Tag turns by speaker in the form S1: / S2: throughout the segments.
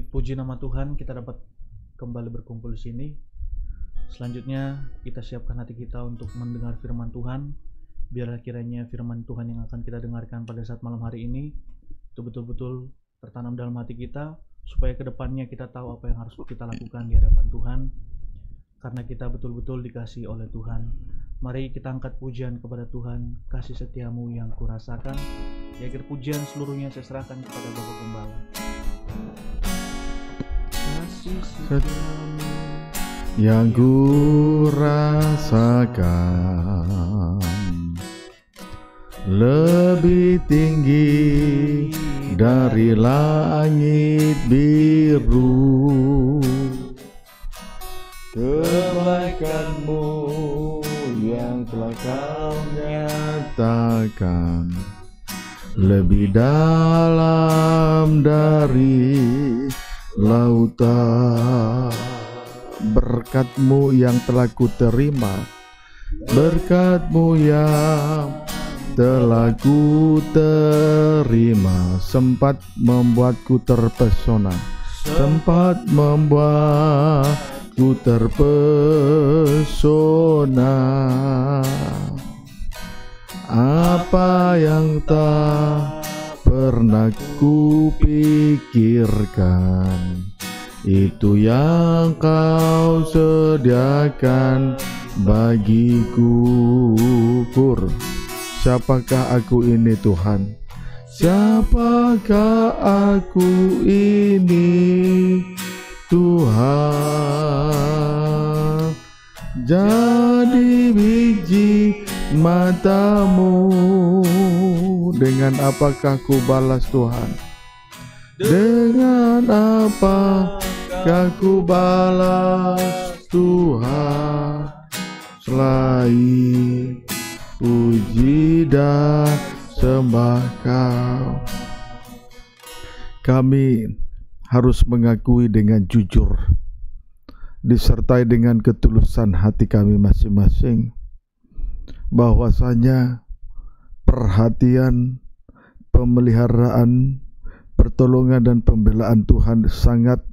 S1: Mari puji nama Tuhan kita dapat kembali berkumpul di sini. Selanjutnya kita siapkan hati kita untuk mendengar firman Tuhan. Biarlah kiranya firman Tuhan yang akan kita dengarkan pada saat malam hari ini itu betul-betul tertanam dalam hati kita supaya ke depannya kita tahu apa yang harus kita lakukan di hadapan Tuhan karena kita betul-betul dikasih oleh Tuhan. Mari kita angkat pujian kepada Tuhan, kasih setiamu yang kurasakan. Ya akhir pujian seluruhnya saya serahkan kepada Bapak Gembala.
S2: Yang ku rasakan. Lebih tinggi dari langit biru. Kebaikanmu yang telah kau nyatakan. Lebih dalam dari lautan berkatmu yang telah ku terima berkatmu yang telah ku terima sempat membuatku terpesona sempat membuatku terpesona. Apa yang tak pernah ku pikirkan itu yang kau sediakan bagiku kur siapakah aku ini Tuhan? Siapakah aku ini Tuhan? Jadi biji matamu dengan apakah ku balas Tuhan? Dengan apakah ku balas Tuhan? Selain puji dan sembah kau. Kami harus mengakui dengan jujur disertai dengan ketulusan hati kami masing-masing bahwasanya perhatian pemeliharaan pertolongan dan pembelaan Tuhan sangat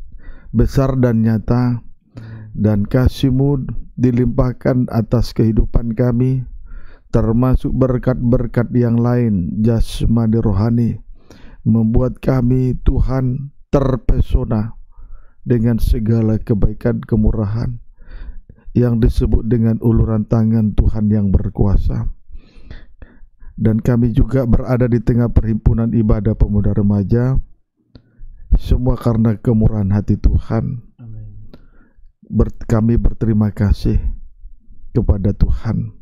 S2: besar dan nyata dan kasihmu dilimpahkan atas kehidupan kami termasuk berkat-berkat yang lain jasmani rohani membuat kami Tuhan terpesona dengan segala kebaikan kemurahan yang disebut dengan uluran tangan Tuhan yang berkuasa. Dan kami juga berada di tengah perhimpunan ibadah pemuda remaja semua karena kemurahan hati Tuhan. Ber, kami berterima kasih kepada Tuhan.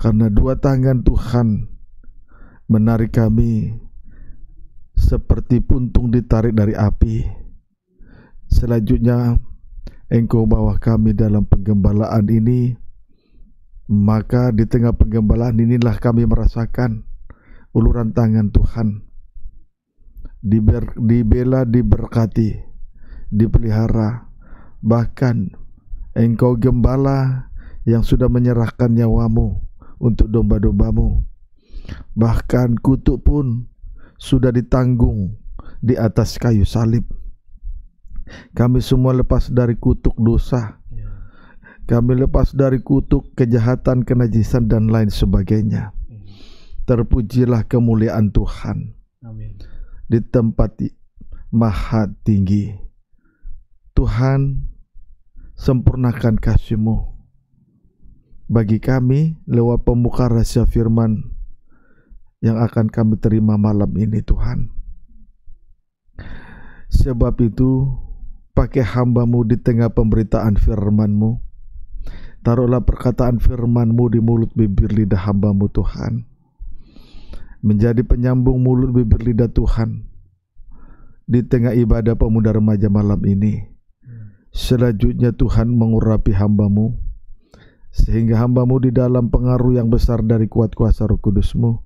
S2: Karena dua tangan Tuhan menarik kami seperti puntung ditarik dari api. Selanjutnya engkau bawa kami dalam penggembalaan ini maka di tengah penggembalaan inilah kami merasakan uluran tangan Tuhan. Diber, dibela diberkati dipelihara. Bahkan engkau gembala yang sudah menyerahkan nyawamu untuk domba-dombamu. Bahkan kutuk pun sudah ditanggung di atas kayu salib. Kami semua lepas dari kutuk dosa. Kami lepas dari kutuk kejahatan, kenajisan dan lain sebagainya. Ya. Terpujilah kemuliaan Tuhan. Di tempat maha tinggi. Tuhan sempurnakan kasih-Mu bagi kami lewat pemuka rahasia firman yang akan kami terima malam ini Tuhan. Sebab itu pakai hambamu di tengah pemberitaan firmanmu. Taruhlah perkataan firmanmu di mulut bibir lidah hambamu Tuhan. Menjadi penyambung mulut bibir lidah Tuhan. Di tengah ibadah pemuda remaja malam ini. Selanjutnya Tuhan mengurapi hambamu. Sehingga hambamu di dalam pengaruh yang besar dari kuat kuasa roh kudusmu.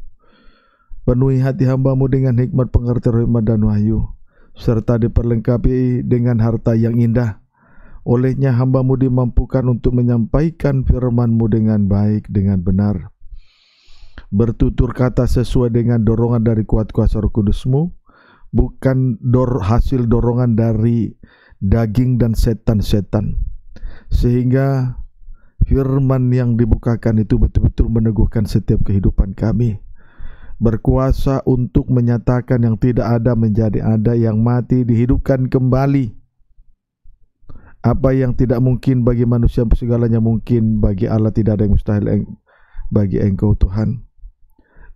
S2: Penuhi hati hambamu dengan hikmat pengertian hikmat dan wahyu serta diperlengkapi dengan harta yang indah. Olehnya hambamu dimampukan untuk menyampaikan firmanmu dengan baik, dengan benar. Bertutur kata sesuai dengan dorongan dari kuat kuasa roh kudusmu, bukan dor hasil dorongan dari daging dan setan-setan. Sehingga firman yang dibukakan itu betul-betul meneguhkan setiap kehidupan kami. Berkuasa untuk menyatakan yang tidak ada menjadi ada yang mati dihidupkan kembali apa yang tidak mungkin bagi manusia segalanya mungkin bagi Allah tidak ada yang mustahil bagi engkau Tuhan.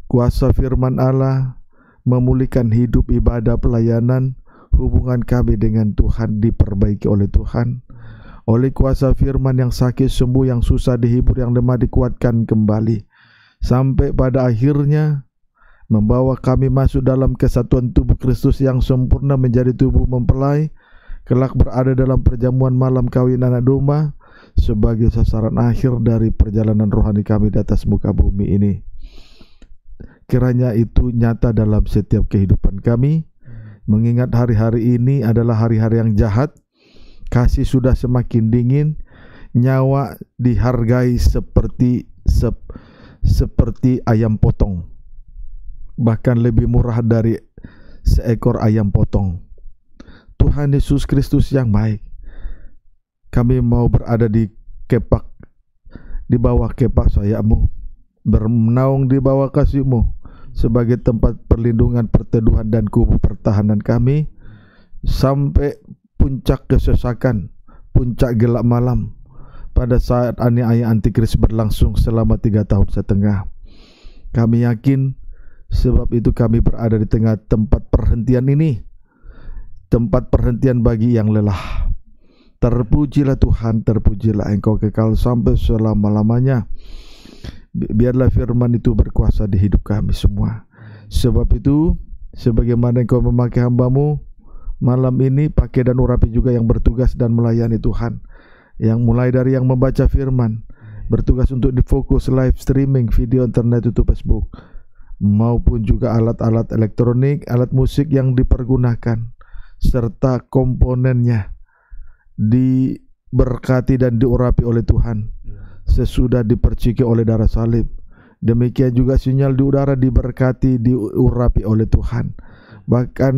S2: Kuasa firman Allah memulihkan hidup ibadah pelayanan hubungan kami dengan Tuhan diperbaiki oleh Tuhan. Oleh kuasa firman yang sakit sembuh yang susah dihibur yang lemah dikuatkan kembali. Sampai pada akhirnya membawa kami masuk dalam kesatuan tubuh Kristus yang sempurna menjadi tubuh mempelai kelak berada dalam perjamuan malam kawin anak domba sebagai sasaran akhir dari perjalanan rohani kami di atas muka bumi ini kiranya itu nyata dalam setiap kehidupan kami. Mengingat hari-hari ini adalah hari-hari yang jahat, kasih sudah semakin dingin, nyawa dihargai seperti sep, seperti ayam potong. Bahkan lebih murah dari seekor ayam potong. Tuhan Yesus Kristus yang baik. Kami mau berada di kepak di bawah kepak sayapmu bernaung di bawah kasihmu sebagai tempat perlindungan, perteduhan dan kubu pertahanan kami sampai puncak kesesakan, puncak gelap malam pada saat aniaya antikris berlangsung selama tiga tahun setengah. Kami yakin sebab itu kami berada di tengah tempat perhentian ini, tempat perhentian bagi yang lelah. Terpujilah Tuhan, terpujilah Engkau kekal sampai selama-lamanya biarlah firman itu berkuasa di hidup kami semua. Sebab itu, sebagaimana engkau memakai hambamu, malam ini pakai dan urapi juga yang bertugas dan melayani Tuhan. Yang mulai dari yang membaca firman, bertugas untuk difokus live streaming video internet itu Facebook, maupun juga alat-alat elektronik, alat musik yang dipergunakan, serta komponennya diberkati dan diurapi oleh Tuhan sesudah diperciki oleh darah salib. Demikian juga sinyal di udara diberkati, diurapi oleh Tuhan. Bahkan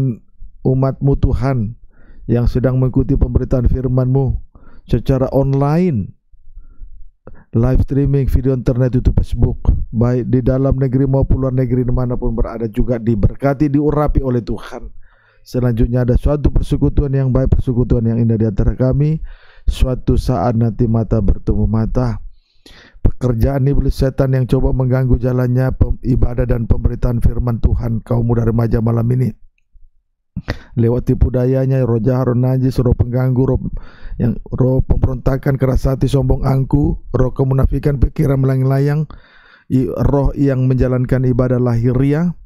S2: umatmu Tuhan yang sedang mengikuti pemberitaan firmanmu secara online live streaming video internet itu Facebook baik di dalam negeri maupun luar negeri di mana pun berada juga diberkati diurapi oleh Tuhan selanjutnya ada suatu persekutuan yang baik persekutuan yang indah di antara kami. Suatu saat nanti mata bertemu mata. Pekerjaan iblis setan yang coba mengganggu jalannya ibadah dan pemberitaan firman Tuhan kaum muda remaja malam ini. Lewat tipu dayanya roh jahat, roh najis, roh pengganggu, roh yang roh pemberontakan, keras hati, sombong angku, roh kemunafikan, pikiran melayang-layang, roh yang menjalankan ibadah lahiriah,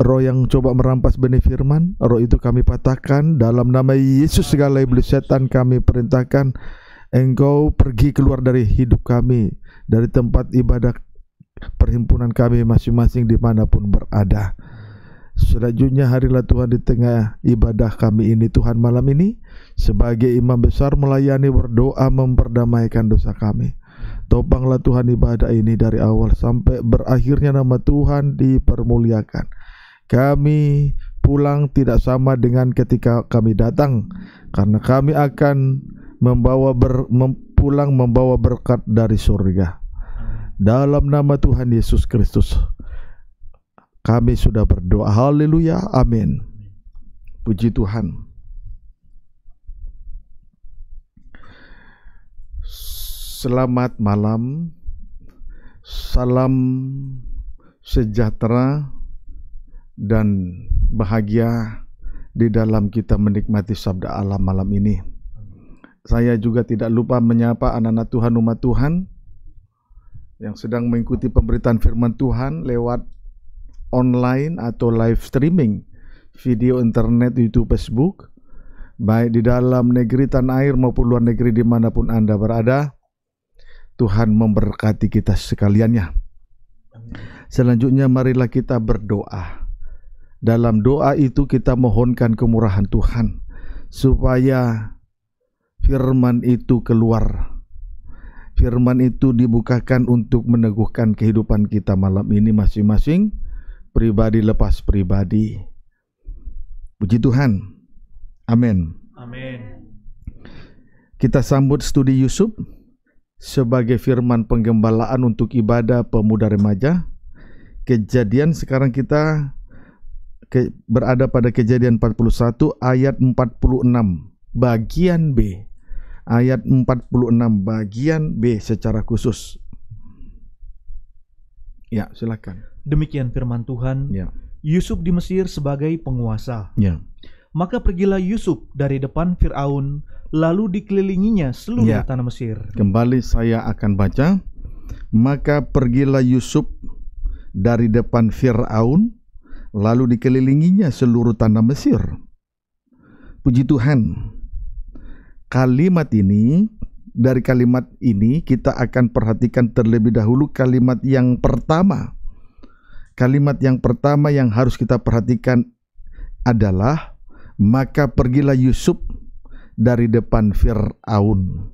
S2: roh yang coba merampas benih firman, roh itu kami patahkan dalam nama Yesus segala iblis setan kami perintahkan Engkau pergi keluar dari hidup kami, dari tempat ibadah perhimpunan kami masing-masing di mana pun berada. Selanjutnya harilah Tuhan di tengah ibadah kami ini Tuhan malam ini sebagai imam besar melayani berdoa memperdamaikan dosa kami. Topanglah Tuhan ibadah ini dari awal sampai berakhirnya nama Tuhan dipermuliakan. Kami pulang tidak sama dengan ketika kami datang karena kami akan membawa ber, pulang membawa berkat dari surga. Dalam nama Tuhan Yesus Kristus kami sudah berdoa. Haleluya. Amin. Puji Tuhan. Selamat malam. Salam sejahtera dan bahagia di dalam kita menikmati sabda Allah malam ini. Saya juga tidak lupa menyapa anak-anak Tuhan umat Tuhan yang sedang mengikuti pemberitaan firman Tuhan lewat online atau live streaming video internet YouTube Facebook baik di dalam negeri tanah air maupun luar negeri di mana pun Anda berada. Tuhan memberkati kita sekaliannya. Selanjutnya marilah kita berdoa dalam doa itu kita mohonkan kemurahan Tuhan supaya firman itu keluar. Firman itu dibukakan untuk meneguhkan kehidupan kita malam ini masing-masing, pribadi lepas pribadi, Puji Tuhan. Amin.
S1: Amin.
S2: Kita sambut studi Yusuf sebagai firman penggembalaan untuk ibadah pemuda remaja. Kejadian sekarang kita ke, berada pada kejadian 41 ayat 46 bagian B. Ayat 46 bagian B secara khusus. Ya, silakan.
S1: Demikian firman Tuhan.
S2: Ya.
S1: Yusuf di Mesir sebagai penguasa.
S2: Ya.
S1: Maka pergilah Yusuf dari depan Firaun, lalu dikelilinginya seluruh
S2: Ya.
S1: tanah Mesir.
S2: Kembali saya akan baca. Maka pergilah Yusuf dari depan Fir'aun, lalu dikelilinginya seluruh tanah Mesir. Puji Tuhan. Kalimat ini, dari kalimat ini kita akan perhatikan terlebih dahulu kalimat yang pertama. Kalimat yang pertama yang harus kita perhatikan adalah maka pergilah Yusuf dari depan Fir'aun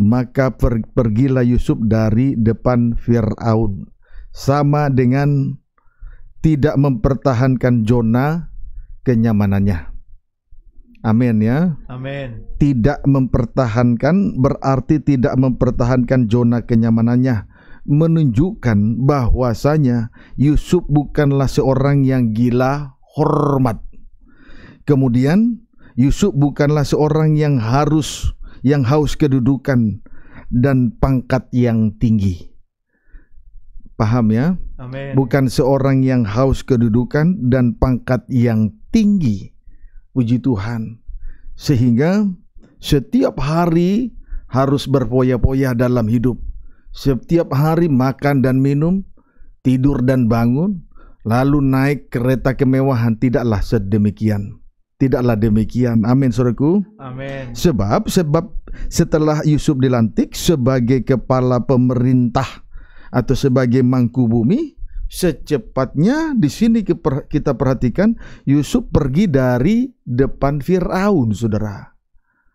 S2: maka per- pergilah Yusuf dari depan Firaun sama dengan tidak mempertahankan zona kenyamanannya. Amin ya.
S1: Amin.
S2: Tidak mempertahankan berarti tidak mempertahankan zona kenyamanannya menunjukkan bahwasanya Yusuf bukanlah seorang yang gila hormat. Kemudian Yusuf bukanlah seorang yang harus yang haus kedudukan dan pangkat yang tinggi. Paham ya?
S1: Amin.
S2: Bukan seorang yang haus kedudukan dan pangkat yang tinggi. Puji Tuhan. Sehingga setiap hari harus berpoya-poya dalam hidup. Setiap hari makan dan minum, tidur dan bangun, lalu naik kereta kemewahan tidaklah sedemikian. Tidaklah demikian. Amin, saudaraku.
S1: Amin.
S2: Sebab sebab setelah Yusuf dilantik sebagai kepala pemerintah atau sebagai mangku bumi, secepatnya di sini kita perhatikan Yusuf pergi dari depan Firaun, Saudara.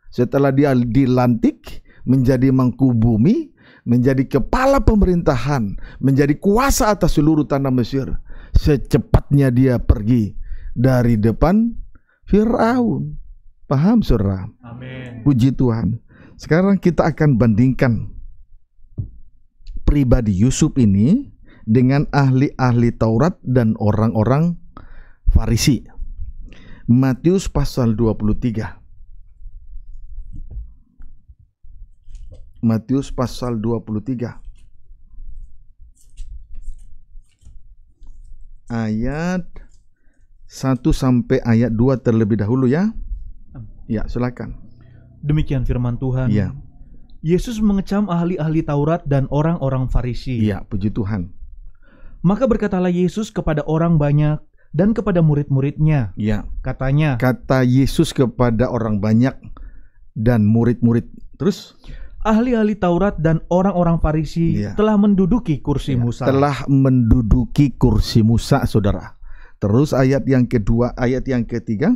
S2: Setelah dia dilantik menjadi mangku bumi, menjadi kepala pemerintahan, menjadi kuasa atas seluruh tanah Mesir, secepatnya dia pergi dari depan Firaun. Paham, Saudara?
S1: Amin.
S2: Puji Tuhan. Sekarang kita akan bandingkan pribadi Yusuf ini dengan ahli-ahli Taurat dan orang-orang Farisi. Matius pasal 23. Matius pasal 23. Ayat 1 sampai ayat 2 terlebih dahulu ya. Ya, silakan.
S1: Demikian firman Tuhan.
S2: Iya.
S1: Yesus mengecam ahli-ahli Taurat dan orang-orang Farisi.
S2: Iya, puji Tuhan.
S1: Maka berkatalah Yesus kepada orang banyak dan kepada murid-muridnya.
S2: Iya.
S1: Katanya,
S2: Kata Yesus kepada orang banyak dan murid-murid. Terus
S1: ahli-ahli Taurat dan orang-orang Farisi
S2: Iya.
S1: telah menduduki kursi
S2: ya,
S1: Musa.
S2: telah menduduki kursi Musa, Saudara. Terus ayat yang kedua, ayat yang ketiga,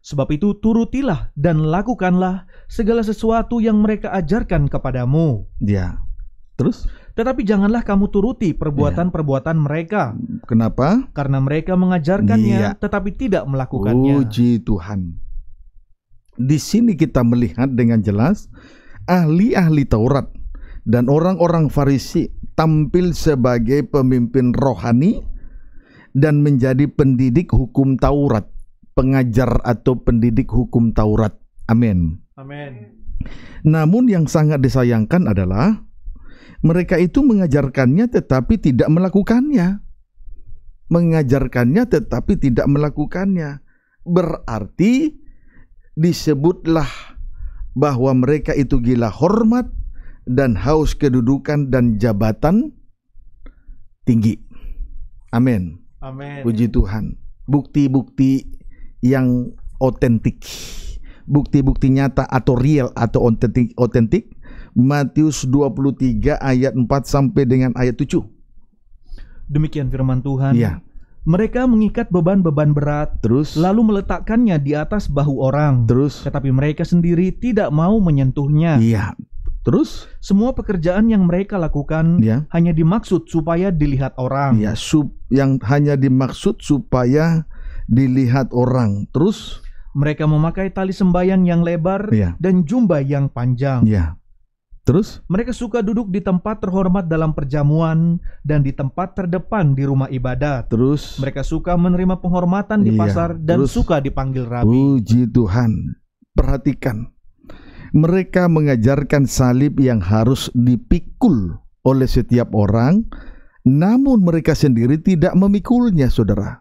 S1: Sebab itu turutilah dan lakukanlah segala sesuatu yang mereka ajarkan kepadamu.
S2: ya. Terus
S1: Tetapi janganlah kamu turuti perbuatan-perbuatan mereka,
S2: kenapa?
S1: karena mereka mengajarkannya
S2: Iya.
S1: tetapi tidak melakukannya.
S2: Puji Tuhan. Di sini kita melihat dengan jelas ahli-ahli Taurat dan orang-orang Farisi tampil sebagai pemimpin rohani dan menjadi pendidik hukum Taurat, pengajar atau pendidik hukum Taurat. Amin.
S1: Amin.
S2: Namun yang sangat disayangkan adalah mereka itu mengajarkannya tetapi tidak melakukannya. Mengajarkannya tetapi tidak melakukannya. Berarti disebutlah bahwa mereka itu gila hormat dan haus kedudukan dan jabatan tinggi. Amin.
S1: Amin.
S2: Puji Tuhan. Bukti-bukti yang otentik. Bukti-bukti nyata atau real atau otentik otentik Matius 23 ayat 4 sampai dengan ayat 7.
S1: Demikian firman Tuhan.
S2: Iya.
S1: Mereka mengikat beban-beban berat
S2: Terus
S1: lalu meletakkannya di atas bahu orang.
S2: terus
S1: Tetapi mereka sendiri tidak mau menyentuhnya.
S2: iya. Terus
S1: Semua pekerjaan yang mereka lakukan
S2: ya.
S1: hanya dimaksud supaya dilihat orang.
S2: Ya, sup yang hanya dimaksud supaya dilihat orang. Terus
S1: Mereka memakai tali sembayang yang lebar
S2: ya,
S1: dan jubah yang panjang.
S2: ya. Terus
S1: Mereka suka duduk di tempat terhormat dalam perjamuan dan di tempat terdepan di rumah ibadat.
S2: terus
S1: Mereka suka menerima penghormatan di
S2: Iya,
S1: pasar dan
S2: terus-
S1: suka dipanggil rabi.
S2: Puji Tuhan. Perhatikan. Mereka mengajarkan salib yang harus dipikul oleh setiap orang, namun mereka sendiri tidak memikulnya, Saudara.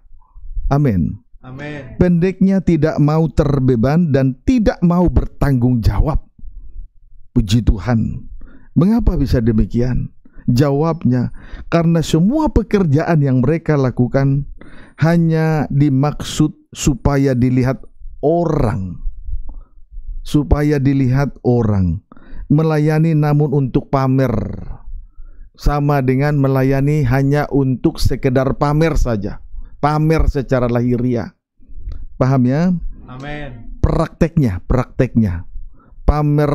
S2: Amin.
S1: Amin.
S2: Pendeknya tidak mau terbeban dan tidak mau bertanggung jawab. Puji Tuhan. Mengapa bisa demikian? Jawabnya, karena semua pekerjaan yang mereka lakukan hanya dimaksud supaya dilihat orang. Supaya dilihat orang. Melayani namun untuk pamer. Sama dengan melayani hanya untuk sekedar pamer saja. Pamer secara lahiriah. Paham ya?
S1: Amin.
S2: Prakteknya, prakteknya. Pamer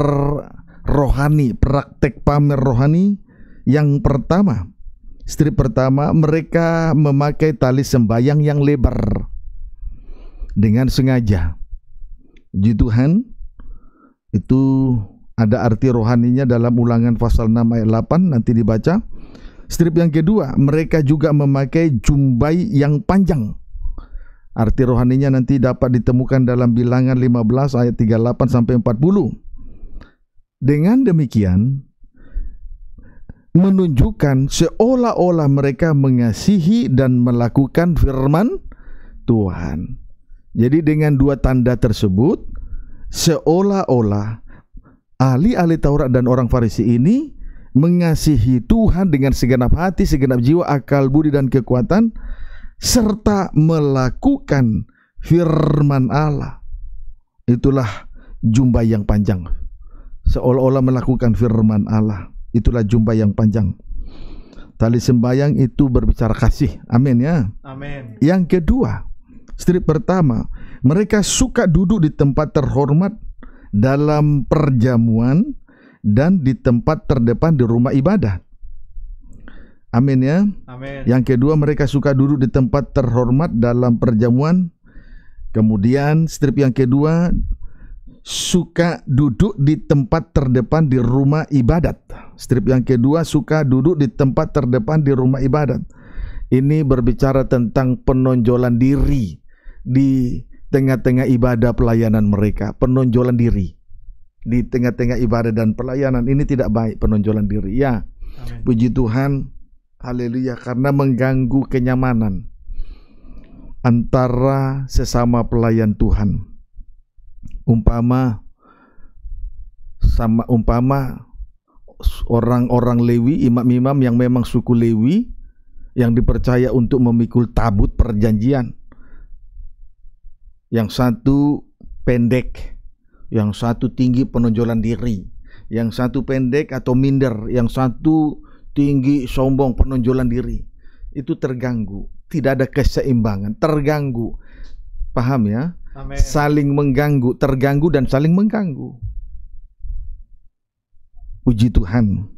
S2: rohani, praktek pamer rohani yang pertama. Strip pertama, mereka memakai tali sembayang yang lebar dengan sengaja. Puji Tuhan, itu ada arti rohaninya dalam ulangan pasal 6 ayat 8 nanti dibaca. Strip yang kedua, mereka juga memakai jumbai yang panjang. Arti rohaninya nanti dapat ditemukan dalam bilangan 15 ayat 38 sampai 40. Dengan demikian menunjukkan seolah-olah mereka mengasihi dan melakukan firman Tuhan. Jadi dengan dua tanda tersebut seolah-olah ahli-ahli Taurat dan orang Farisi ini mengasihi Tuhan dengan segenap hati, segenap jiwa, akal, budi dan kekuatan serta melakukan firman Allah. Itulah jumlah yang panjang. Seolah-olah melakukan firman Allah. Itulah jumlah yang panjang. Tali sembayang itu berbicara kasih. Amin ya.
S1: Amin.
S2: Yang kedua, strip pertama, mereka suka duduk di tempat terhormat dalam perjamuan dan di tempat terdepan di rumah ibadah. Amin ya.
S1: Amin.
S2: Yang kedua, mereka suka duduk di tempat terhormat dalam perjamuan. Kemudian, strip yang kedua, suka duduk di tempat terdepan di rumah ibadat. Strip yang kedua, suka duduk di tempat terdepan di rumah ibadat. Ini berbicara tentang penonjolan diri di tengah-tengah ibadah pelayanan mereka. Penonjolan diri di tengah-tengah ibadah dan pelayanan ini tidak baik penonjolan diri. Ya,
S1: Amin.
S2: Puji Tuhan, haleluya, karena mengganggu kenyamanan antara sesama pelayan Tuhan. Umpama sama umpama orang-orang Lewi, imam-imam yang memang suku Lewi yang dipercaya untuk memikul tabut perjanjian. Yang satu pendek, yang satu tinggi penonjolan diri, yang satu pendek atau minder, yang satu tinggi sombong penonjolan diri. Itu terganggu, tidak ada keseimbangan, terganggu. Paham ya?
S1: Amin.
S2: Saling mengganggu, terganggu dan saling mengganggu. Puji Tuhan.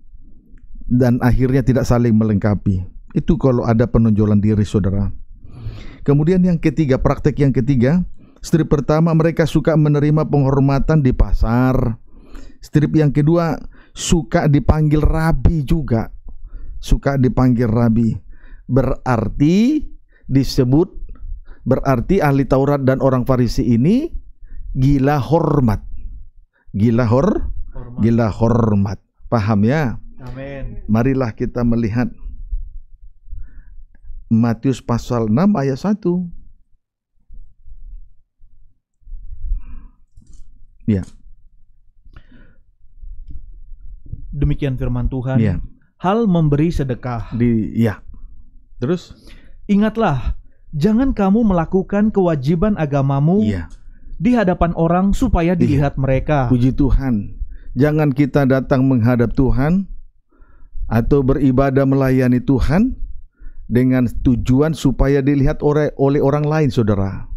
S2: Dan akhirnya tidak saling melengkapi. Itu kalau ada penonjolan diri saudara. Kemudian yang ketiga, praktek yang ketiga, strip pertama mereka suka menerima penghormatan di pasar. Strip yang kedua suka dipanggil rabi juga. Suka dipanggil rabi. Berarti disebut berarti ahli Taurat dan orang Farisi ini gila hormat. Gila hor,
S1: Hormat.
S2: gila hormat. Paham ya?
S1: Amin.
S2: Marilah kita melihat Matius pasal 6 ayat 1. Ya,
S1: Demikian firman Tuhan.
S2: ya.
S1: Hal memberi sedekah.
S2: Di ya. Terus?
S1: Ingatlah, jangan kamu melakukan kewajiban agamamu
S2: Iya.
S1: di hadapan orang supaya dilihat mereka.
S2: Puji Tuhan. Jangan kita datang menghadap Tuhan atau beribadah melayani Tuhan dengan tujuan supaya dilihat oleh oleh orang lain, Saudara.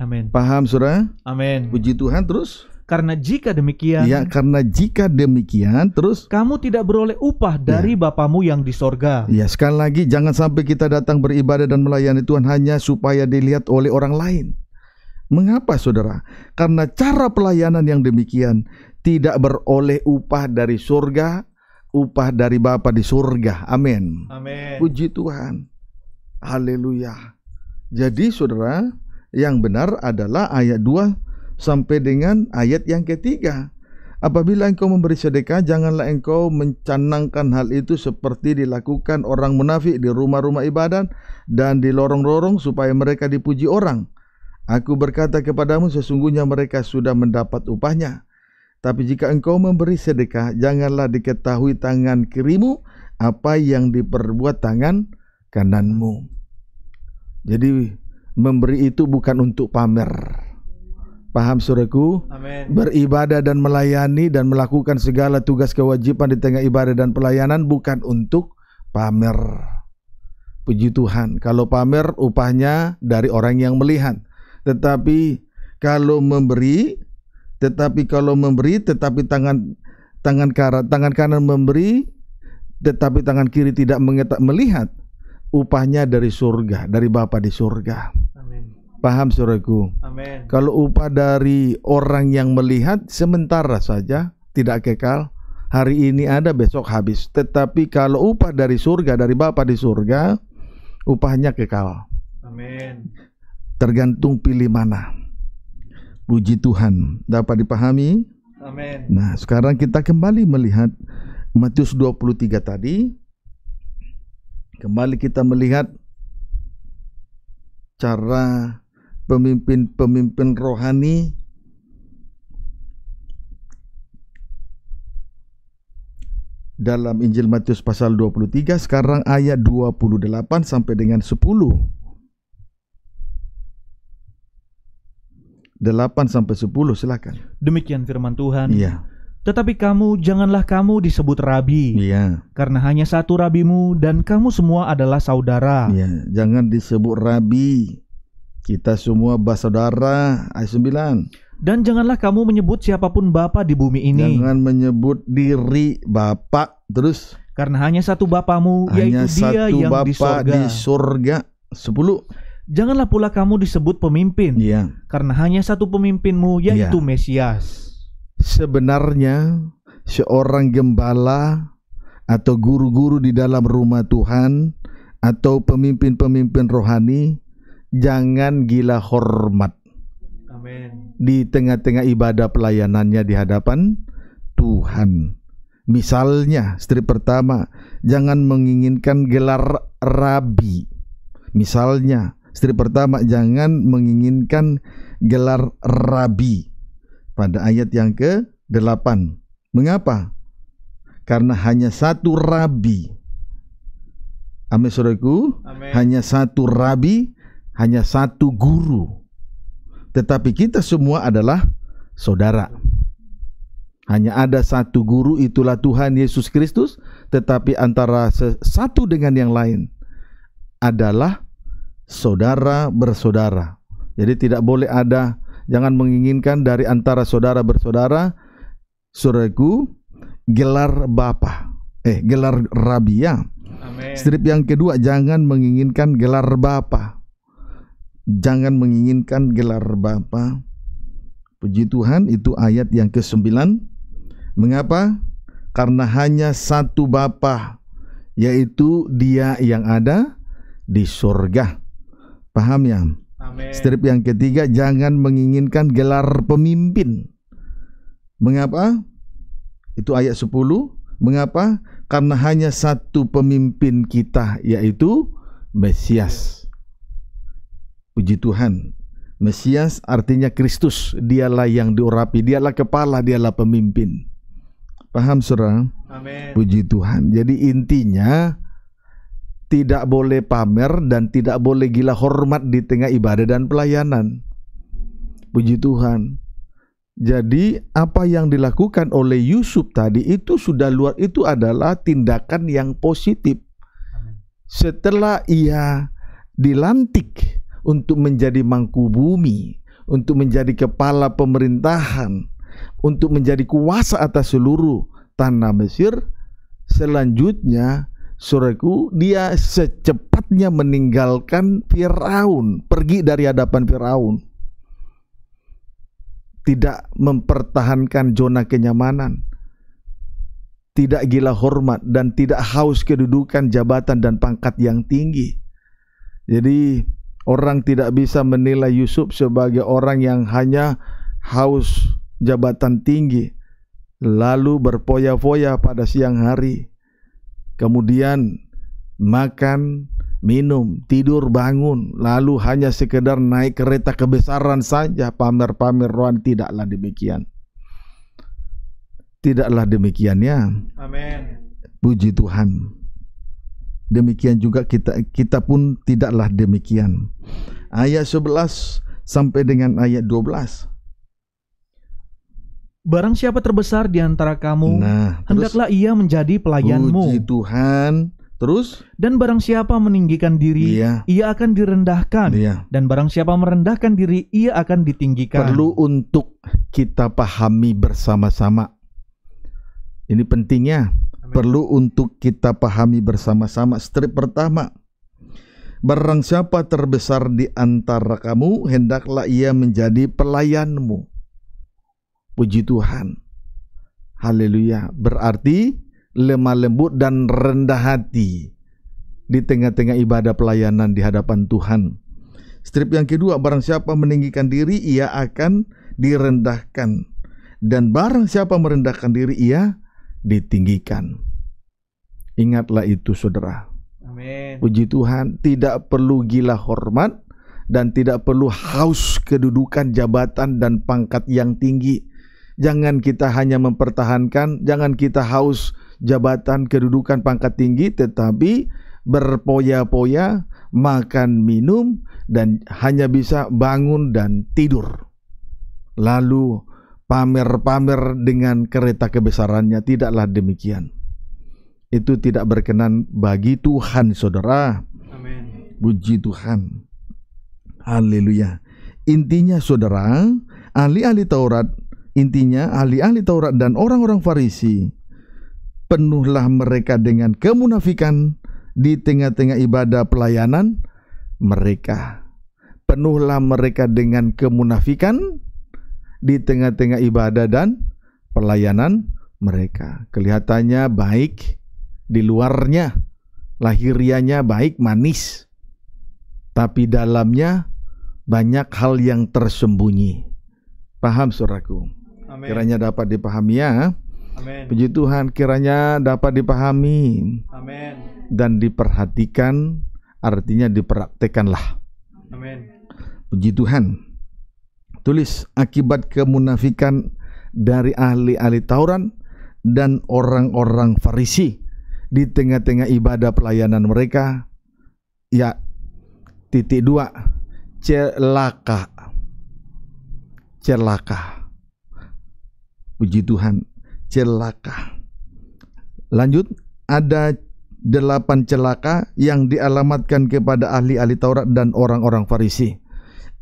S1: Amin.
S2: Paham, Saudara?
S1: Amin.
S2: Puji Tuhan terus.
S1: Karena jika demikian,
S2: Ya, karena jika demikian terus
S1: kamu tidak beroleh upah dari Bapamu yang di sorga.
S2: Ya sekali lagi jangan sampai kita datang beribadah dan melayani Tuhan hanya supaya dilihat oleh orang lain. Mengapa saudara? Karena cara pelayanan yang demikian tidak beroleh upah dari surga, upah dari Bapa di surga. Amin.
S1: Amin.
S2: Puji Tuhan. Haleluya. Jadi saudara, yang benar adalah ayat 2 sampai dengan ayat yang ketiga. Apabila engkau memberi sedekah, janganlah engkau mencanangkan hal itu seperti dilakukan orang munafik di rumah-rumah ibadat dan di lorong-lorong supaya mereka dipuji orang. Aku berkata kepadamu sesungguhnya mereka sudah mendapat upahnya. Tapi jika engkau memberi sedekah, janganlah diketahui tangan kirimu apa yang diperbuat tangan kananmu. Jadi memberi itu bukan untuk pamer. Paham suraku?
S1: Amin.
S2: Beribadah dan melayani dan melakukan segala tugas kewajiban di tengah ibadah dan pelayanan bukan untuk pamer. Puji Tuhan, kalau pamer upahnya dari orang yang melihat. Tetapi kalau memberi, tetapi kalau memberi tetapi tangan tangan kanan tangan kanan memberi tetapi tangan kiri tidak melihat upahnya dari surga, dari Bapa di surga. Paham suraku?
S1: Amin.
S2: Kalau upah dari orang yang melihat sementara saja, tidak kekal. Hari ini ada, besok habis. Tetapi kalau upah dari surga, dari Bapa di surga, upahnya kekal.
S1: Amin.
S2: Tergantung pilih mana. Puji Tuhan. Dapat dipahami?
S1: Amin.
S2: Nah, sekarang kita kembali melihat Matius 23 tadi. Kembali kita melihat cara pemimpin-pemimpin rohani dalam Injil Matius pasal 23 sekarang ayat 28 sampai dengan 10. 8 sampai 10 silakan.
S1: Demikian firman Tuhan.
S2: Iya.
S1: Tetapi kamu janganlah kamu disebut rabi,
S2: Iya.
S1: karena hanya satu rabimu dan kamu semua adalah saudara.
S2: Ya, jangan disebut rabi. Kita semua bersaudara. Ayat 9.
S1: Dan janganlah kamu menyebut siapa pun bapa di bumi ini,
S2: Jangan menyebut diri Bapak terus
S1: karena hanya satu bapamu,
S2: hanya
S1: yaitu Dia
S2: satu
S1: yang di
S2: Bapak
S1: sorga.
S2: di surga. 10.
S1: Janganlah pula kamu disebut pemimpin,
S2: Iya.
S1: karena hanya satu pemimpinmu, yaitu
S2: Iya.
S1: Mesias.
S2: Sebenarnya seorang gembala atau guru-guru di dalam rumah Tuhan atau pemimpin-pemimpin rohani jangan gila hormat
S1: Amin.
S2: di tengah-tengah ibadah pelayanannya di hadapan Tuhan. Misalnya, strip pertama, jangan menginginkan gelar rabi. Misalnya, strip pertama, jangan menginginkan gelar rabi. Pada ayat yang ke-8. Mengapa? Karena hanya satu rabi. Amin saudaraku.
S1: Amin.
S2: Hanya satu rabi, hanya satu guru. Tetapi kita semua adalah saudara. Hanya ada satu guru itulah Tuhan Yesus Kristus, tetapi antara satu dengan yang lain adalah saudara bersaudara. Jadi tidak boleh ada jangan menginginkan dari antara saudara bersaudara saudaraku gelar bapa eh gelar rabi.
S1: Amin.
S2: Strip yang kedua, jangan menginginkan gelar bapa. Jangan menginginkan gelar bapa. Puji Tuhan, itu ayat yang ke-9. Mengapa? Karena hanya satu bapa, yaitu Dia yang ada di surga. Paham ya?
S1: Amin.
S2: Strip yang ketiga, jangan menginginkan gelar pemimpin. Mengapa? Itu ayat 10. Mengapa? Karena hanya satu pemimpin kita, yaitu Mesias. Puji Tuhan. Mesias artinya Kristus. Dialah yang diurapi. Dialah kepala, dialah pemimpin. Paham saudara?
S1: Amin.
S2: Puji Tuhan. Jadi intinya tidak boleh pamer dan tidak boleh gila hormat di tengah ibadah dan pelayanan. Puji Tuhan. Jadi apa yang dilakukan oleh Yusuf tadi itu sudah luar itu adalah tindakan yang positif. Setelah ia dilantik untuk menjadi mangku bumi, untuk menjadi kepala pemerintahan, untuk menjadi kuasa atas seluruh tanah Mesir. Selanjutnya, suraku, dia secepatnya meninggalkan Firaun, pergi dari hadapan Firaun. Tidak mempertahankan zona kenyamanan, tidak gila hormat dan tidak haus kedudukan jabatan dan pangkat yang tinggi. Jadi orang tidak bisa menilai Yusuf sebagai orang yang hanya haus jabatan tinggi lalu berfoya-foya pada siang hari. Kemudian makan, minum, tidur, bangun, lalu hanya sekedar naik kereta kebesaran saja pamer-pamer rohan tidaklah demikian. Tidaklah demikiannya.
S1: Amin.
S2: Puji Tuhan. Demikian juga kita kita pun tidaklah demikian. Ayat 11 sampai dengan ayat 12.
S1: Barang siapa terbesar di antara kamu,
S2: Nah,
S1: hendaklah ia menjadi pelayanmu.
S2: puji Tuhan. Terus
S1: Dan barang siapa meninggikan diri,
S2: Iya.
S1: ia akan direndahkan.
S2: dia
S1: Dan barang siapa merendahkan diri, ia akan ditinggikan.
S2: perlu untuk kita pahami bersama-sama. Ini pentingnya. Perlu untuk kita pahami bersama-sama. Strip pertama. Barang siapa terbesar di antara kamu, hendaklah ia menjadi pelayanmu. Puji Tuhan. Haleluya. Berarti lemah lembut dan rendah hati di tengah-tengah ibadah pelayanan di hadapan Tuhan. Strip yang kedua, barang siapa meninggikan diri, ia akan direndahkan. Dan barang siapa merendahkan diri, ia ditinggikan. Ingatlah itu saudara.
S1: Amin.
S2: Puji Tuhan, tidak perlu gila hormat dan tidak perlu haus kedudukan jabatan dan pangkat yang tinggi. Jangan kita hanya mempertahankan, jangan kita haus jabatan, kedudukan, pangkat tinggi, tetapi berpoya-poya, makan, minum, dan hanya bisa bangun dan tidur. Lalu pamer-pamer dengan kereta kebesarannya, tidaklah demikian. Itu tidak berkenan bagi Tuhan, saudara.
S1: Amin.
S2: Puji Tuhan. Haleluya. Intinya saudara, ahli-ahli Taurat, intinya ahli-ahli Taurat dan orang-orang Farisi, penuhlah mereka dengan kemunafikan di tengah-tengah ibadah pelayanan mereka. Penuhlah mereka dengan kemunafikan di tengah-tengah ibadah dan pelayanan mereka. Kelihatannya baik di luarnya, lahirianya baik manis, tapi dalamnya banyak hal yang tersembunyi. Paham suraku?
S1: Amin.
S2: Kiranya dapat dipahami ya.
S1: Amin.
S2: Puji Tuhan, kiranya dapat dipahami
S1: Amin.
S2: dan diperhatikan, artinya dipraktekanlah.
S1: Amin.
S2: Puji Tuhan. Tulis akibat kemunafikan dari ahli-ahli Taurat dan orang-orang Farisi di tengah-tengah ibadah pelayanan mereka. Ya, titik dua, celaka. Celaka. Puji Tuhan, celaka. Lanjut, ada delapan celaka yang dialamatkan kepada ahli-ahli Taurat dan orang-orang Farisi.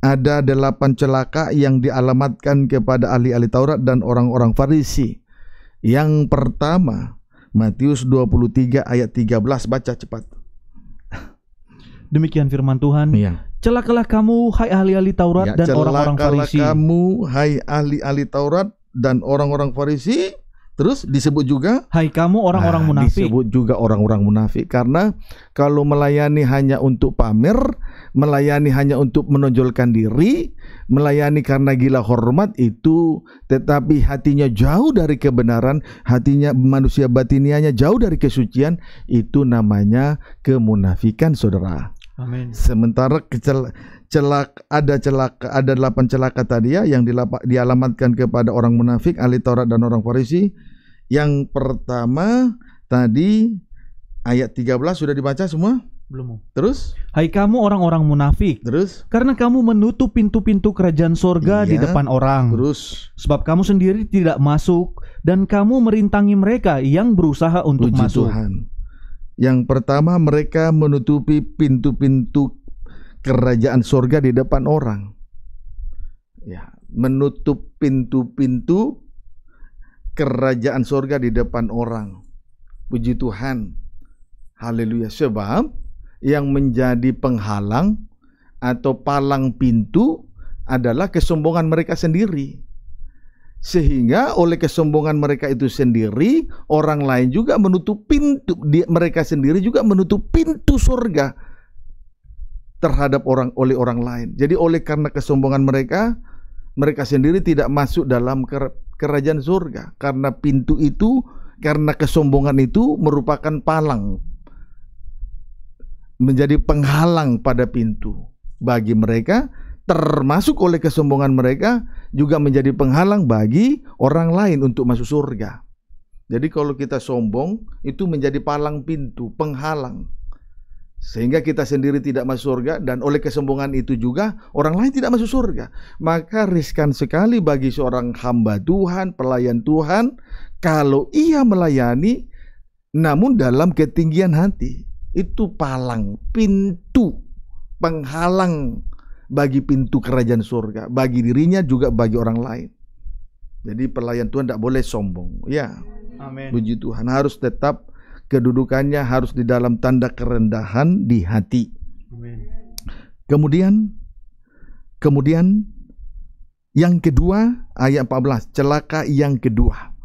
S2: Ada delapan celaka yang dialamatkan kepada ahli-ahli Taurat dan orang-orang Farisi. Yang pertama, Matius 23 ayat 13 baca cepat.
S1: Demikian firman Tuhan.
S2: Iya.
S1: Celakalah kamu, hai ahli-ahli Taurat
S2: Ya,
S1: dan orang-orang
S2: celakalah
S1: Farisi.
S2: kamu hai ahli-ahli Taurat dan orang-orang Farisi. Terus disebut juga
S1: Hai kamu orang-orang
S2: Nah,
S1: munafik.
S2: Disebut juga orang-orang munafik karena kalau melayani hanya untuk pamer, melayani hanya untuk menonjolkan diri, melayani karena gila hormat itu tetapi hatinya jauh dari kebenaran, hatinya manusia batinianya jauh dari kesucian, itu namanya kemunafikan Saudara.
S1: Amin.
S2: Sementara kecel, celak ada celaka ada delapan celaka tadi ya yang dilapa, dialamatkan kepada orang munafik, ahli Taurat dan orang Farisi. Yang pertama tadi ayat 13 sudah dibaca semua?
S1: Belum.
S2: Terus?
S1: Hai kamu orang-orang munafik,
S2: Terus?
S1: karena kamu menutup pintu-pintu kerajaan sorga di
S2: Iya.
S1: depan orang.
S2: Terus?
S1: Sebab kamu sendiri tidak masuk dan kamu merintangi mereka yang berusaha untuk
S2: Puji
S1: masuk.
S2: Tuhan. Yang pertama mereka menutupi pintu-pintu kerajaan sorga di depan orang. Ya, menutup pintu-pintu kerajaan surga di depan orang. Puji Tuhan. Haleluya. Sebab yang menjadi penghalang atau palang pintu adalah kesombongan mereka sendiri. Sehingga oleh kesombongan mereka itu sendiri, orang lain juga menutup pintu, mereka sendiri juga menutup pintu surga terhadap orang oleh orang lain. Jadi oleh karena kesombongan mereka, mereka sendiri tidak masuk dalam kerajaan surga karena pintu itu karena kesombongan itu merupakan palang menjadi penghalang pada pintu bagi mereka termasuk oleh kesombongan mereka juga menjadi penghalang bagi orang lain untuk masuk surga. Jadi kalau kita sombong itu menjadi palang pintu, penghalang. Sehingga kita sendiri tidak masuk surga dan oleh kesombongan itu juga orang lain tidak masuk surga. Maka riskan sekali bagi seorang hamba Tuhan, pelayan Tuhan kalau ia melayani namun dalam ketinggian hati. Itu palang, pintu, penghalang bagi pintu kerajaan surga, bagi dirinya juga bagi orang lain. Jadi pelayan Tuhan tidak boleh sombong. Ya. Amin. Puji Tuhan harus tetap kedudukannya harus di dalam tanda kerendahan di hati. Amin. Kemudian kemudian yang kedua ayat 14, celaka yang kedua.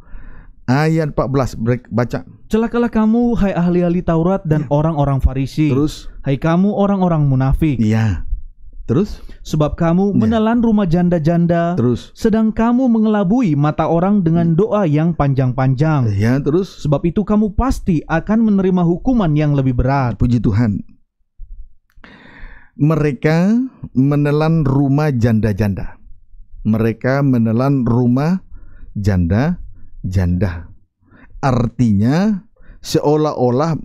S2: Ayat 14 baca.
S1: Celakalah kamu hai ahli-ahli Taurat dan ya. orang-orang ya. Farisi.
S2: Terus
S1: hai kamu orang-orang munafik.
S2: Iya. Terus?
S1: Sebab kamu ya. menelan rumah janda-janda.
S2: Terus?
S1: Sedang kamu mengelabui mata orang dengan hmm. doa yang panjang-panjang.
S2: Ya, terus?
S1: Sebab itu kamu pasti akan menerima hukuman yang lebih berat.
S2: Puji Tuhan. Mereka menelan rumah janda-janda. Mereka menelan rumah janda-janda. Artinya seolah-olah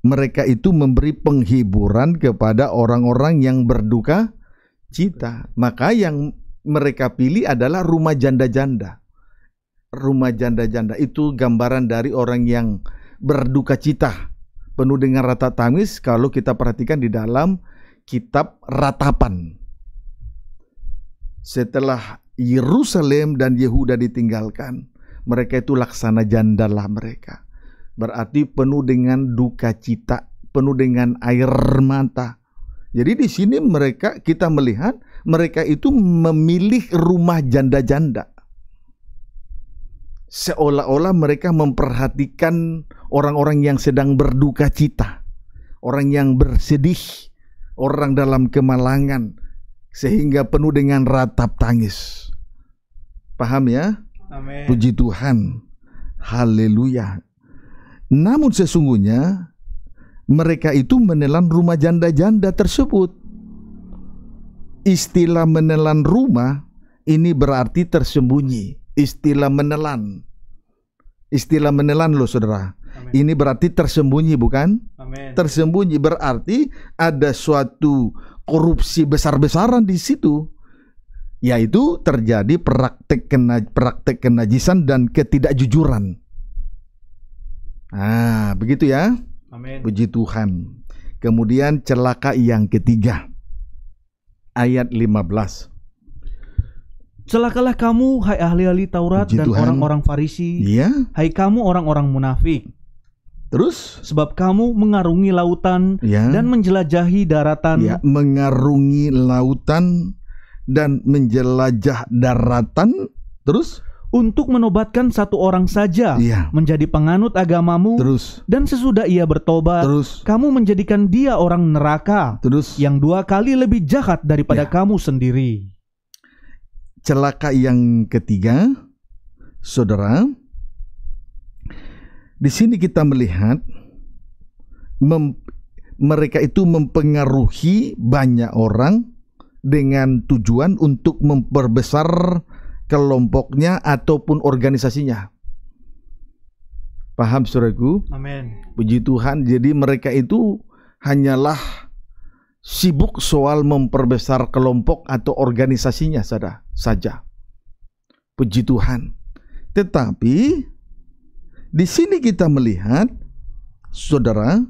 S2: mereka itu memberi penghiburan kepada orang-orang yang berduka cita. Maka yang mereka pilih adalah rumah janda-janda. Rumah janda-janda itu gambaran dari orang yang berduka cita, penuh dengan rata tangis kalau kita perhatikan di dalam kitab ratapan. Setelah Yerusalem dan Yehuda ditinggalkan, mereka itu laksana jandalah mereka berarti penuh dengan duka cita, penuh dengan air mata. Jadi di sini mereka kita melihat mereka itu memilih rumah janda-janda. Seolah-olah mereka memperhatikan orang-orang yang sedang berduka cita, orang yang bersedih, orang dalam kemalangan, sehingga penuh dengan ratap tangis. Paham ya? Amin. Puji Tuhan. Haleluya. Namun sesungguhnya mereka itu menelan rumah janda-janda tersebut. Istilah menelan rumah ini berarti tersembunyi. Istilah menelan. Istilah menelan loh saudara. Amen. Ini berarti tersembunyi bukan? Amen. Tersembunyi berarti ada suatu korupsi besar-besaran di situ. Yaitu terjadi praktek kena, praktek kenajisan dan ketidakjujuran. Ah, begitu ya. Amin. Puji Tuhan. Kemudian celaka yang ketiga. Ayat 15.
S1: Celakalah kamu hai ahli-ahli Taurat Puji dan orang-orang Farisi.
S2: Iya.
S1: Hai kamu orang-orang munafik.
S2: Terus?
S1: Sebab kamu mengarungi lautan ya. dan menjelajahi daratan.
S2: Ya, mengarungi lautan dan menjelajah daratan. Terus?
S1: untuk menobatkan satu orang saja
S2: iya.
S1: menjadi penganut agamamu
S2: terus
S1: dan sesudah ia bertobat
S2: terus
S1: kamu menjadikan dia orang neraka
S2: terus
S1: yang dua kali lebih jahat daripada ya. kamu sendiri
S2: celaka yang ketiga saudara di sini kita melihat mem, mereka itu mempengaruhi banyak orang dengan tujuan untuk memperbesar kelompoknya ataupun organisasinya. Paham saudaraku?
S1: Amin.
S2: Puji Tuhan. Jadi mereka itu hanyalah sibuk soal memperbesar kelompok atau organisasinya saja. saja. Puji Tuhan. Tetapi di sini kita melihat saudara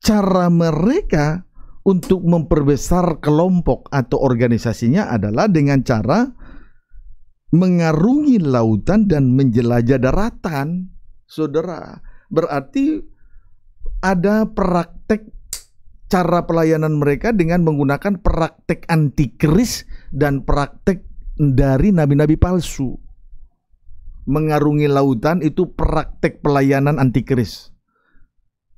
S2: cara mereka untuk memperbesar kelompok atau organisasinya adalah dengan cara mengarungi lautan dan menjelajah daratan. Saudara, berarti ada praktek cara pelayanan mereka dengan menggunakan praktek antikris dan praktek dari nabi-nabi palsu. Mengarungi lautan itu praktek pelayanan antikris.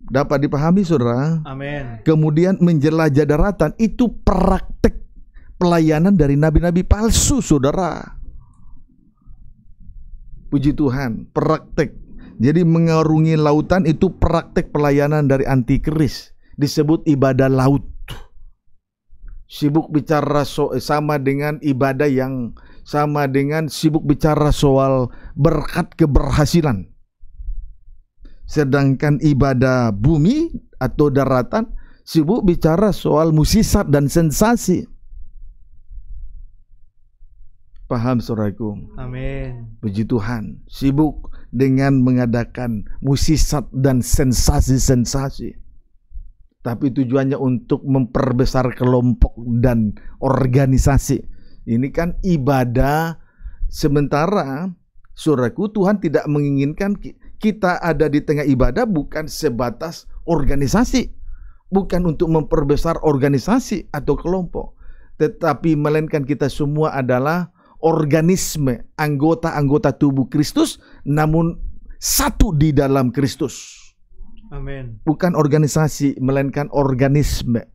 S2: Dapat dipahami saudara?
S1: Amin.
S2: Kemudian menjelajah daratan itu praktek pelayanan dari nabi-nabi palsu saudara. Puji Tuhan, praktek. Jadi mengarungi lautan itu praktek pelayanan dari antikris. Disebut ibadah laut. Sibuk bicara so, sama dengan ibadah yang sama dengan sibuk bicara soal berkat keberhasilan. Sedangkan ibadah bumi atau daratan sibuk bicara soal musisat dan sensasi. Paham saudaraku?
S1: Amin.
S2: Puji Tuhan, sibuk dengan mengadakan musisat dan sensasi-sensasi. Tapi tujuannya untuk memperbesar kelompok dan organisasi. Ini kan ibadah sementara saudaraku Tuhan tidak menginginkan kita ada di tengah ibadah bukan sebatas organisasi. Bukan untuk memperbesar organisasi atau kelompok. Tetapi melainkan kita semua adalah organisme, anggota-anggota tubuh Kristus, namun satu di dalam Kristus.
S1: Amin.
S2: Bukan organisasi, melainkan organisme.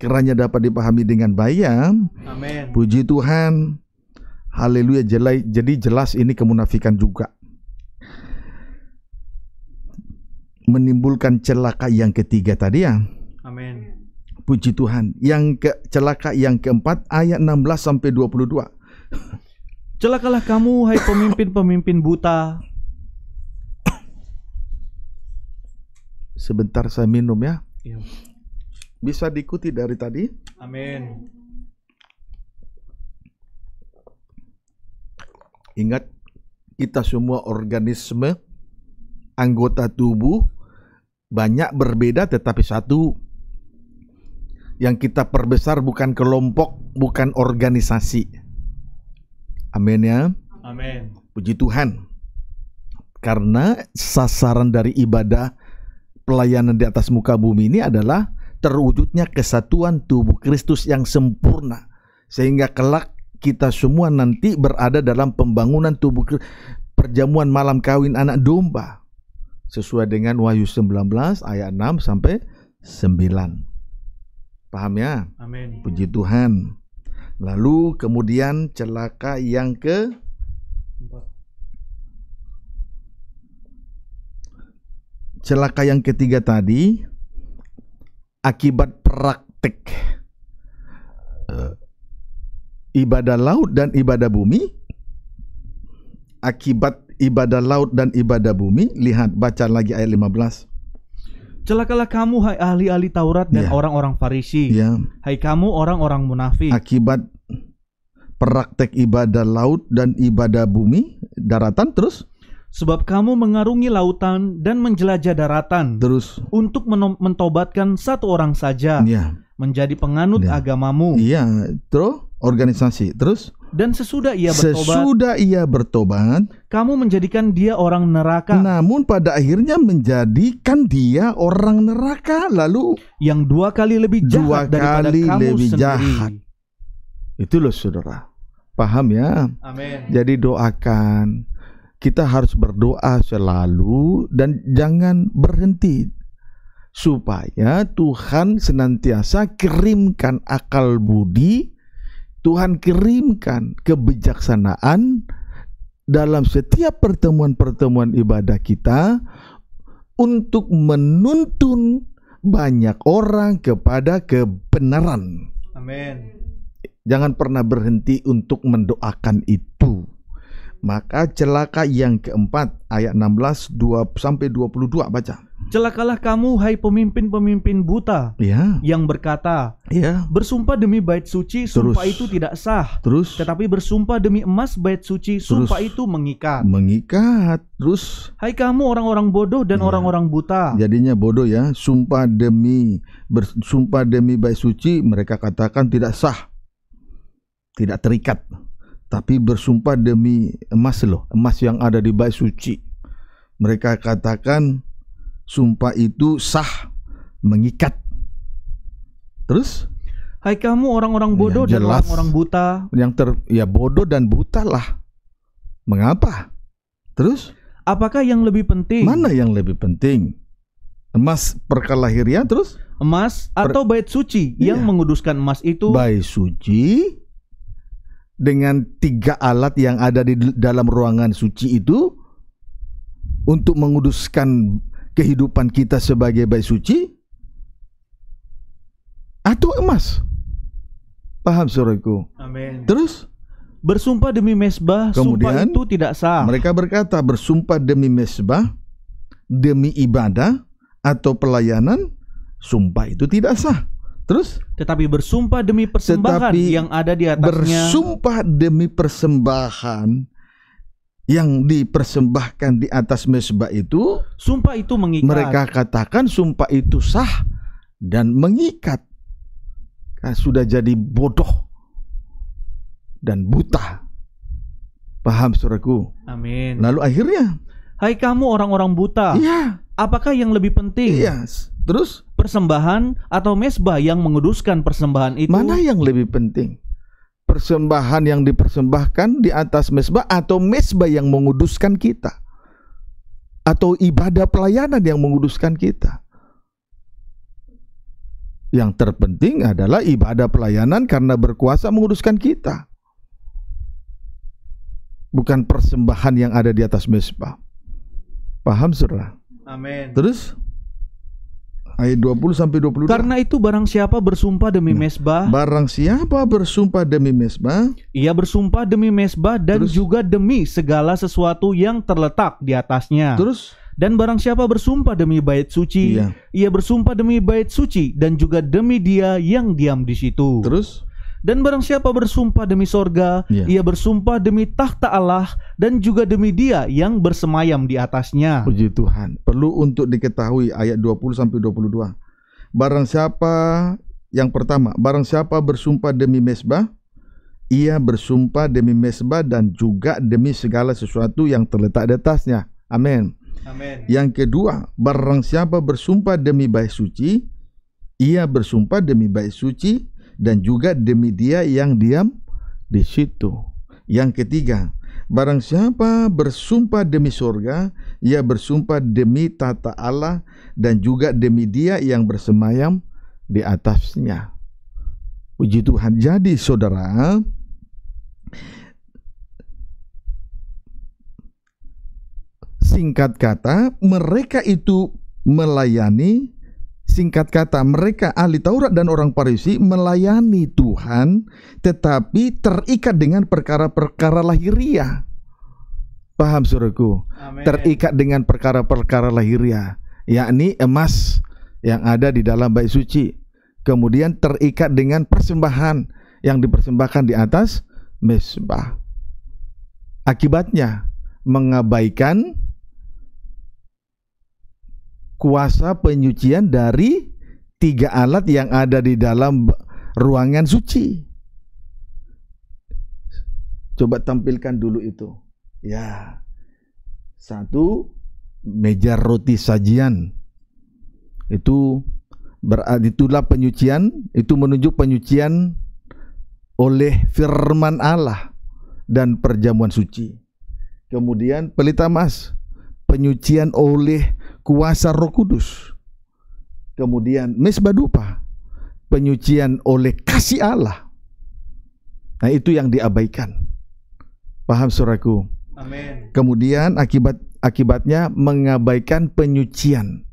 S2: Kiranya dapat dipahami dengan baik ya.
S1: Amin.
S2: Puji Tuhan. Haleluya. Jadi jelas ini kemunafikan juga. Menimbulkan celaka yang ketiga tadi ya.
S1: Amin.
S2: Puji Tuhan. Yang ke celaka yang keempat ayat 16 sampai 22.
S1: Celakalah kamu hai pemimpin-pemimpin buta.
S2: Sebentar saya minum ya.
S1: Iya.
S2: Bisa diikuti dari tadi?
S1: Amin.
S2: Ingat kita semua organisme anggota tubuh banyak berbeda tetapi satu yang kita perbesar bukan kelompok, bukan organisasi. Amin ya.
S1: Amin.
S2: Puji Tuhan. Karena sasaran dari ibadah pelayanan di atas muka bumi ini adalah terwujudnya kesatuan tubuh Kristus yang sempurna. Sehingga kelak kita semua nanti berada dalam pembangunan tubuh perjamuan malam kawin anak domba. Sesuai dengan Wahyu 19 ayat 6 sampai 9. Paham ya?
S1: Amin.
S2: Puji Tuhan. Lalu kemudian celaka yang ke celaka yang ketiga tadi akibat praktek uh, ibadah laut dan ibadah bumi akibat ibadah laut dan ibadah bumi lihat baca lagi ayat 15
S1: Celakalah kamu hai ahli-ahli Taurat dan
S2: Ya.
S1: orang-orang Farisi.
S2: ya
S1: Hai kamu orang-orang munafik.
S2: akibat praktek ibadah laut dan ibadah bumi daratan terus
S1: Sebab kamu mengarungi lautan dan menjelajah daratan
S2: terus
S1: untuk mentobatkan satu orang saja
S2: ya
S1: menjadi penganut
S2: Ya.
S1: agamamu.
S2: iya terus organisasi. Terus?
S1: Dan sesudah ia bertobat,
S2: sesudah ia bertobat
S1: kamu menjadikan dia orang neraka.
S2: namun pada akhirnya menjadikan dia orang neraka. Lalu
S1: yang dua kali lebih
S2: Dua
S1: jahat daripada
S2: kali
S1: kamu
S2: lebih
S1: sendiri.
S2: jahat. itu loh saudara. Paham ya?
S1: Amin.
S2: jadi doakan. Kita harus berdoa selalu dan jangan berhenti supaya Tuhan senantiasa kirimkan akal budi Tuhan kirimkan kebijaksanaan dalam setiap pertemuan-pertemuan ibadah kita untuk menuntun banyak orang kepada kebenaran.
S1: Amin.
S2: Jangan pernah berhenti untuk mendoakan itu. Maka celaka yang keempat ayat 16 2 sampai 22 baca.
S1: Celakalah kamu hai pemimpin-pemimpin buta
S2: Ya,
S1: yang berkata,
S2: ya.
S1: bersumpah demi bait suci, sumpah
S2: Terus.
S1: itu tidak sah.
S2: Terus
S1: Tetapi bersumpah demi emas bait suci, sumpah itu mengikat.
S2: mengikat. Terus
S1: Hai kamu orang-orang bodoh dan
S2: Ya.
S1: orang-orang buta.
S2: jadinya bodoh ya. Sumpah demi bersumpah demi baik suci mereka katakan tidak sah. Tidak terikat. tapi bersumpah demi emas loh, emas yang ada di bait suci. Mereka katakan sumpah itu sah, mengikat. Terus
S1: Hai kamu orang-orang
S2: Yang
S1: bodoh dan orang-orang buta,
S2: yang ter ya bodoh dan buta lah. Mengapa? Terus
S1: apakah yang lebih penting?
S2: mana yang lebih penting? Emas perkalahirian terus
S1: Emas atau bait suci yang
S2: Iya.
S1: menguduskan emas itu?
S2: bait suci dengan tiga alat yang ada di dalam ruangan suci itu untuk menguduskan kehidupan kita sebagai bait suci atau emas. Paham saudaraku?
S1: Amin.
S2: Terus
S1: Bersumpah demi mesbah, sumpah
S2: Kemudian,
S1: itu tidak sah.
S2: mereka berkata bersumpah demi mesbah, demi ibadah atau pelayanan, sumpah itu tidak sah. Terus
S1: Tetapi bersumpah demi persembahan
S2: Tetapi
S1: yang ada di atasnya.
S2: bersumpah demi persembahan yang dipersembahkan di atas mesbah itu
S1: Sumpah itu mengikat.
S2: mereka katakan sumpah itu sah dan mengikat. Kan sudah jadi bodoh dan buta. Paham saudaraku?
S1: Amin.
S2: lalu akhirnya?
S1: Hai kamu orang-orang buta,
S2: iya.
S1: Apakah yang lebih penting?
S2: iya. Terus?
S1: Persembahan atau mesbah yang menguduskan persembahan itu?
S2: mana yang lebih penting persembahan yang dipersembahkan di atas mesbah atau mesbah yang menguduskan kita? Atau ibadah pelayanan yang menguduskan kita? Yang terpenting adalah ibadah pelayanan karena berkuasa menguduskan kita. Bukan persembahan yang ada di atas mesbah. Paham saudara?
S1: Amin.
S2: terus ayat 20 sampai 22
S1: Karena itu barang siapa bersumpah demi
S2: Nah,
S1: mesbah,
S2: Barang siapa bersumpah demi mesbah,
S1: ia bersumpah demi mesbah dan
S2: Terus?
S1: juga demi segala sesuatu yang terletak di atasnya.
S2: terus
S1: Dan barang siapa bersumpah demi bait suci,
S2: iya,
S1: ia bersumpah demi bait suci dan juga demi dia yang diam di situ.
S2: terus
S1: Dan barang siapa bersumpah demi sorga,
S2: Iya.
S1: ia bersumpah demi takhta Allah dan juga demi dia yang bersemayam di atasnya.
S2: puji Tuhan. Perlu untuk diketahui ayat 20 sampai 22. Barang siapa yang pertama, barang siapa bersumpah demi mesbah, ia bersumpah demi mesbah dan juga demi segala sesuatu yang terletak di atasnya. Amin.
S1: Amin.
S2: Yang kedua, barang siapa bersumpah demi bait suci, ia bersumpah demi bait suci dan juga demi dia yang diam di situ. Yang ketiga, barang siapa bersumpah demi surga, ia bersumpah demi tata Allah dan juga demi dia yang bersemayam di atasnya. Puji Tuhan. Jadi saudara, singkat kata, mereka itu melayani singkat kata mereka ahli Taurat dan orang Farisi melayani Tuhan tetapi terikat dengan perkara-perkara lahiriah. Paham saudaraku?
S1: Amin.
S2: Terikat dengan perkara-perkara lahiriah, yakni emas yang ada di dalam bait suci. Kemudian terikat dengan persembahan yang dipersembahkan di atas mesbah. Akibatnya mengabaikan kuasa penyucian dari tiga alat yang ada di dalam ruangan suci. Coba tampilkan dulu itu. Ya. Satu meja roti sajian. Itu berarti itulah penyucian, itu menunjuk penyucian oleh firman Allah dan perjamuan suci. Kemudian pelita emas, penyucian oleh kuasa Roh Kudus. Kemudian mesbah dupa, penyucian oleh kasih Allah. Nah, itu yang diabaikan. Paham suraku?
S1: Amin.
S2: Kemudian akibat akibatnya mengabaikan penyucian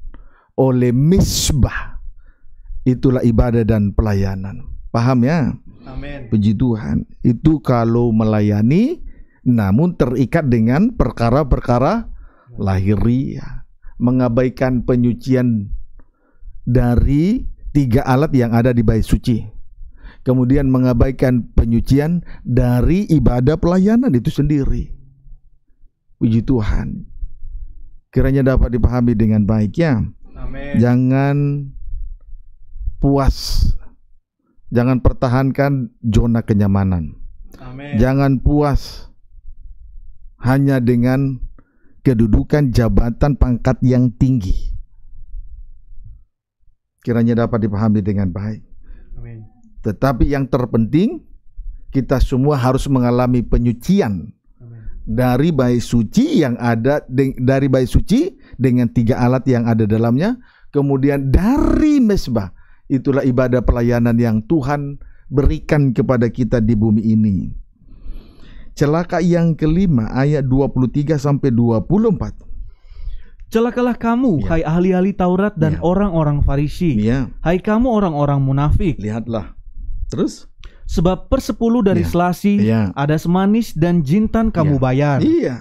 S2: oleh misbah. Itulah ibadah dan pelayanan. Paham ya?
S1: Amin.
S2: Puji Tuhan. Itu kalau melayani namun terikat dengan perkara-perkara lahiriah. Mengabaikan penyucian dari tiga alat yang ada di bait suci. Kemudian mengabaikan penyucian dari ibadah pelayanan itu sendiri. Puji Tuhan. Kiranya dapat dipahami dengan baik ya.
S1: Amin.
S2: Jangan puas. Jangan pertahankan zona kenyamanan.
S1: Amin.
S2: Jangan puas hanya dengan kedudukan jabatan pangkat yang tinggi. Kiranya dapat dipahami dengan baik.
S1: Amin.
S2: Tetapi yang terpenting kita semua harus mengalami penyucian
S1: Amin.
S2: dari bayi suci yang ada dari bayi suci dengan tiga alat yang ada dalamnya, kemudian dari mesbah itulah ibadah pelayanan yang Tuhan berikan kepada kita di bumi ini. Celaka yang kelima ayat 23 sampai 24.
S1: Celakalah kamu,
S2: Ya.
S1: hai ahli-ahli Taurat dan
S2: Ya.
S1: orang-orang Farisi.
S2: Ya,
S1: Hai kamu orang-orang munafik,
S2: lihatlah. Terus?
S1: sebab persepuluh dari
S2: Ya.
S1: selasi
S2: Iya.
S1: ada semanis dan jintan kamu
S2: Ya.
S1: bayar.
S2: Iya.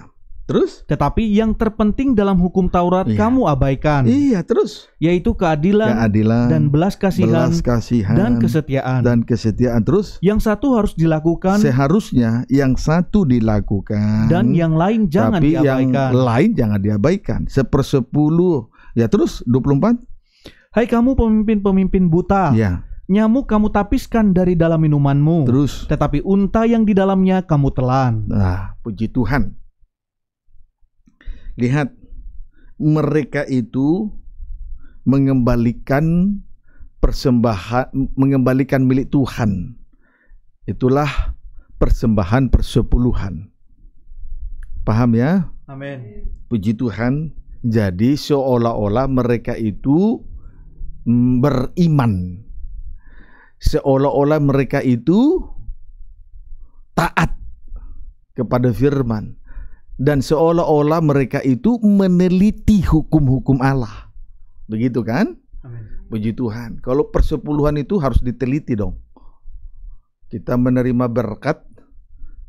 S2: Terus?
S1: Tetapi yang terpenting dalam hukum Taurat
S2: Iya.
S1: kamu abaikan,
S2: Iya, terus.
S1: yaitu keadilan
S2: Keadilan
S1: dan belas kasihan
S2: belas kasihan
S1: dan kesetiaan.
S2: dan kesetiaan. Terus?
S1: Yang satu harus dilakukan
S2: seharusnya yang satu dilakukan.
S1: dan yang lain jangan
S2: tapi yang
S1: diabaikan.
S2: lain jangan diabaikan. Sepersepuluh. Ya terus? 24
S1: Hai kamu pemimpin-pemimpin buta,
S2: ya
S1: nyamuk kamu tapiskan dari dalam minumanmu,
S2: terus?
S1: Tetapi unta yang di dalamnya kamu telan.
S2: nah puji Tuhan lihat mereka itu mengembalikan persembahan mengembalikan milik Tuhan itulah persembahan persepuluhan paham ya
S1: Amin.
S2: Puji Tuhan. Jadi seolah-olah mereka itu mm, beriman. Seolah-olah mereka itu taat kepada firman dan seolah-olah mereka itu meneliti hukum-hukum Allah. Begitu kan?
S1: Amin.
S2: Puji Tuhan. Kalau persepuluhan itu harus diteliti dong. Kita menerima berkat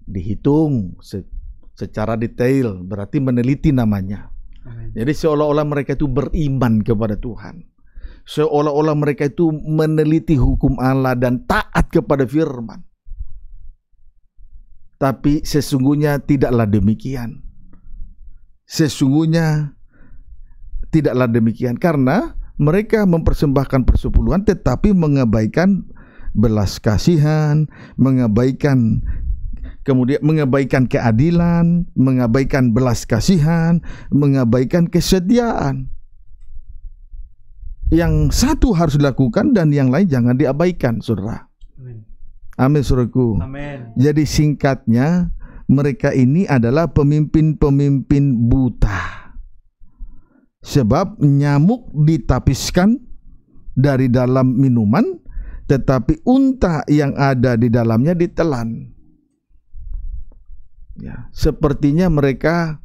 S2: dihitung se- secara detail, berarti meneliti namanya.
S1: Amin.
S2: Jadi seolah-olah mereka itu beriman kepada Tuhan. Seolah-olah mereka itu meneliti hukum Allah dan taat kepada firman. Tapi sesungguhnya tidaklah demikian. Sesungguhnya tidaklah demikian karena mereka mempersembahkan persepuluhan tetapi mengabaikan belas kasihan, mengabaikan kemudian mengabaikan keadilan, mengabaikan belas kasihan, mengabaikan kesetiaan. Yang satu harus dilakukan dan yang lain jangan diabaikan, saudara.
S1: Amin.
S2: Saudaraku.
S1: Amin.
S2: Jadi singkatnya, mereka ini adalah pemimpin-pemimpin buta. Sebab nyamuk ditapiskan dari dalam minuman, tetapi unta yang ada di dalamnya ditelan. Ya, sepertinya mereka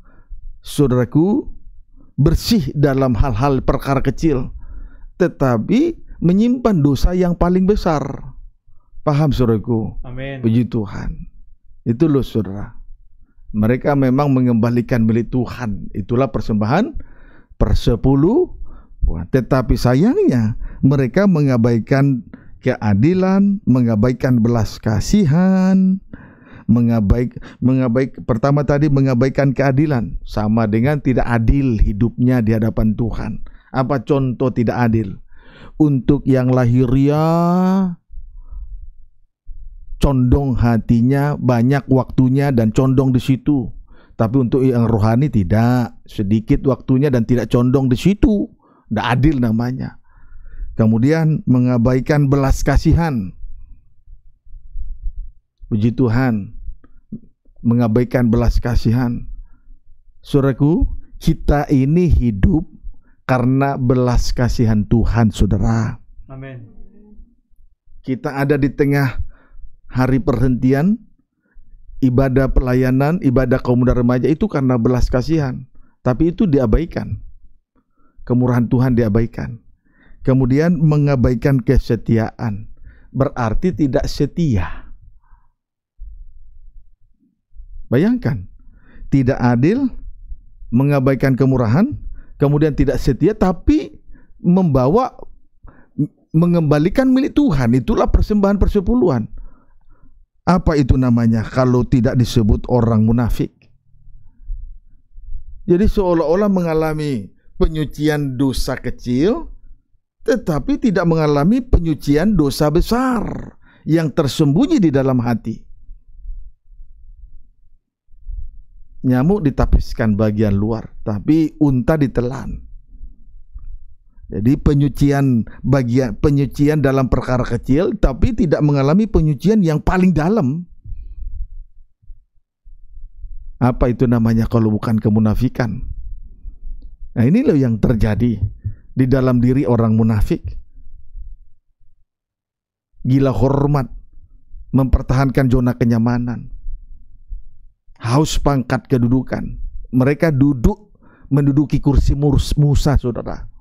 S2: saudaraku bersih dalam hal-hal perkara kecil, tetapi menyimpan dosa yang paling besar. Paham saudaraku?
S1: Amin.
S2: Puji Tuhan. Itu loh saudara. Mereka memang mengembalikan milik Tuhan. Itulah persembahan persepuluh. Tetapi sayangnya mereka mengabaikan keadilan, mengabaikan belas kasihan, mengabaik mengabaik pertama tadi mengabaikan keadilan sama dengan tidak adil hidupnya di hadapan Tuhan. Apa contoh tidak adil? Untuk yang lahiriah condong hatinya, banyak waktunya dan condong di situ. Tapi untuk yang rohani tidak, sedikit waktunya dan tidak condong di situ. Tidak adil namanya. Kemudian mengabaikan belas kasihan. Puji Tuhan. Mengabaikan belas kasihan. Saudaraku, kita ini hidup karena belas kasihan Tuhan, saudara.
S1: Amin.
S2: Kita ada di tengah hari perhentian, ibadah pelayanan, ibadah kaum muda remaja itu karena belas kasihan. Tapi itu diabaikan. Kemurahan Tuhan diabaikan. Kemudian mengabaikan kesetiaan. Berarti tidak setia. Bayangkan, tidak adil, mengabaikan kemurahan, kemudian tidak setia, tapi membawa mengembalikan milik Tuhan. Itulah persembahan persepuluhan. Apa itu namanya kalau tidak disebut orang munafik? Jadi seolah-olah mengalami penyucian dosa kecil tetapi tidak mengalami penyucian dosa besar yang tersembunyi di dalam hati. Nyamuk ditapiskan bagian luar, tapi unta ditelan. Jadi penyucian bagian penyucian dalam perkara kecil tapi tidak mengalami penyucian yang paling dalam. Apa itu namanya kalau bukan kemunafikan? Nah, ini loh yang terjadi di dalam diri orang munafik. Gila hormat, mempertahankan zona kenyamanan. Haus pangkat kedudukan. Mereka duduk menduduki kursi Musa, Saudara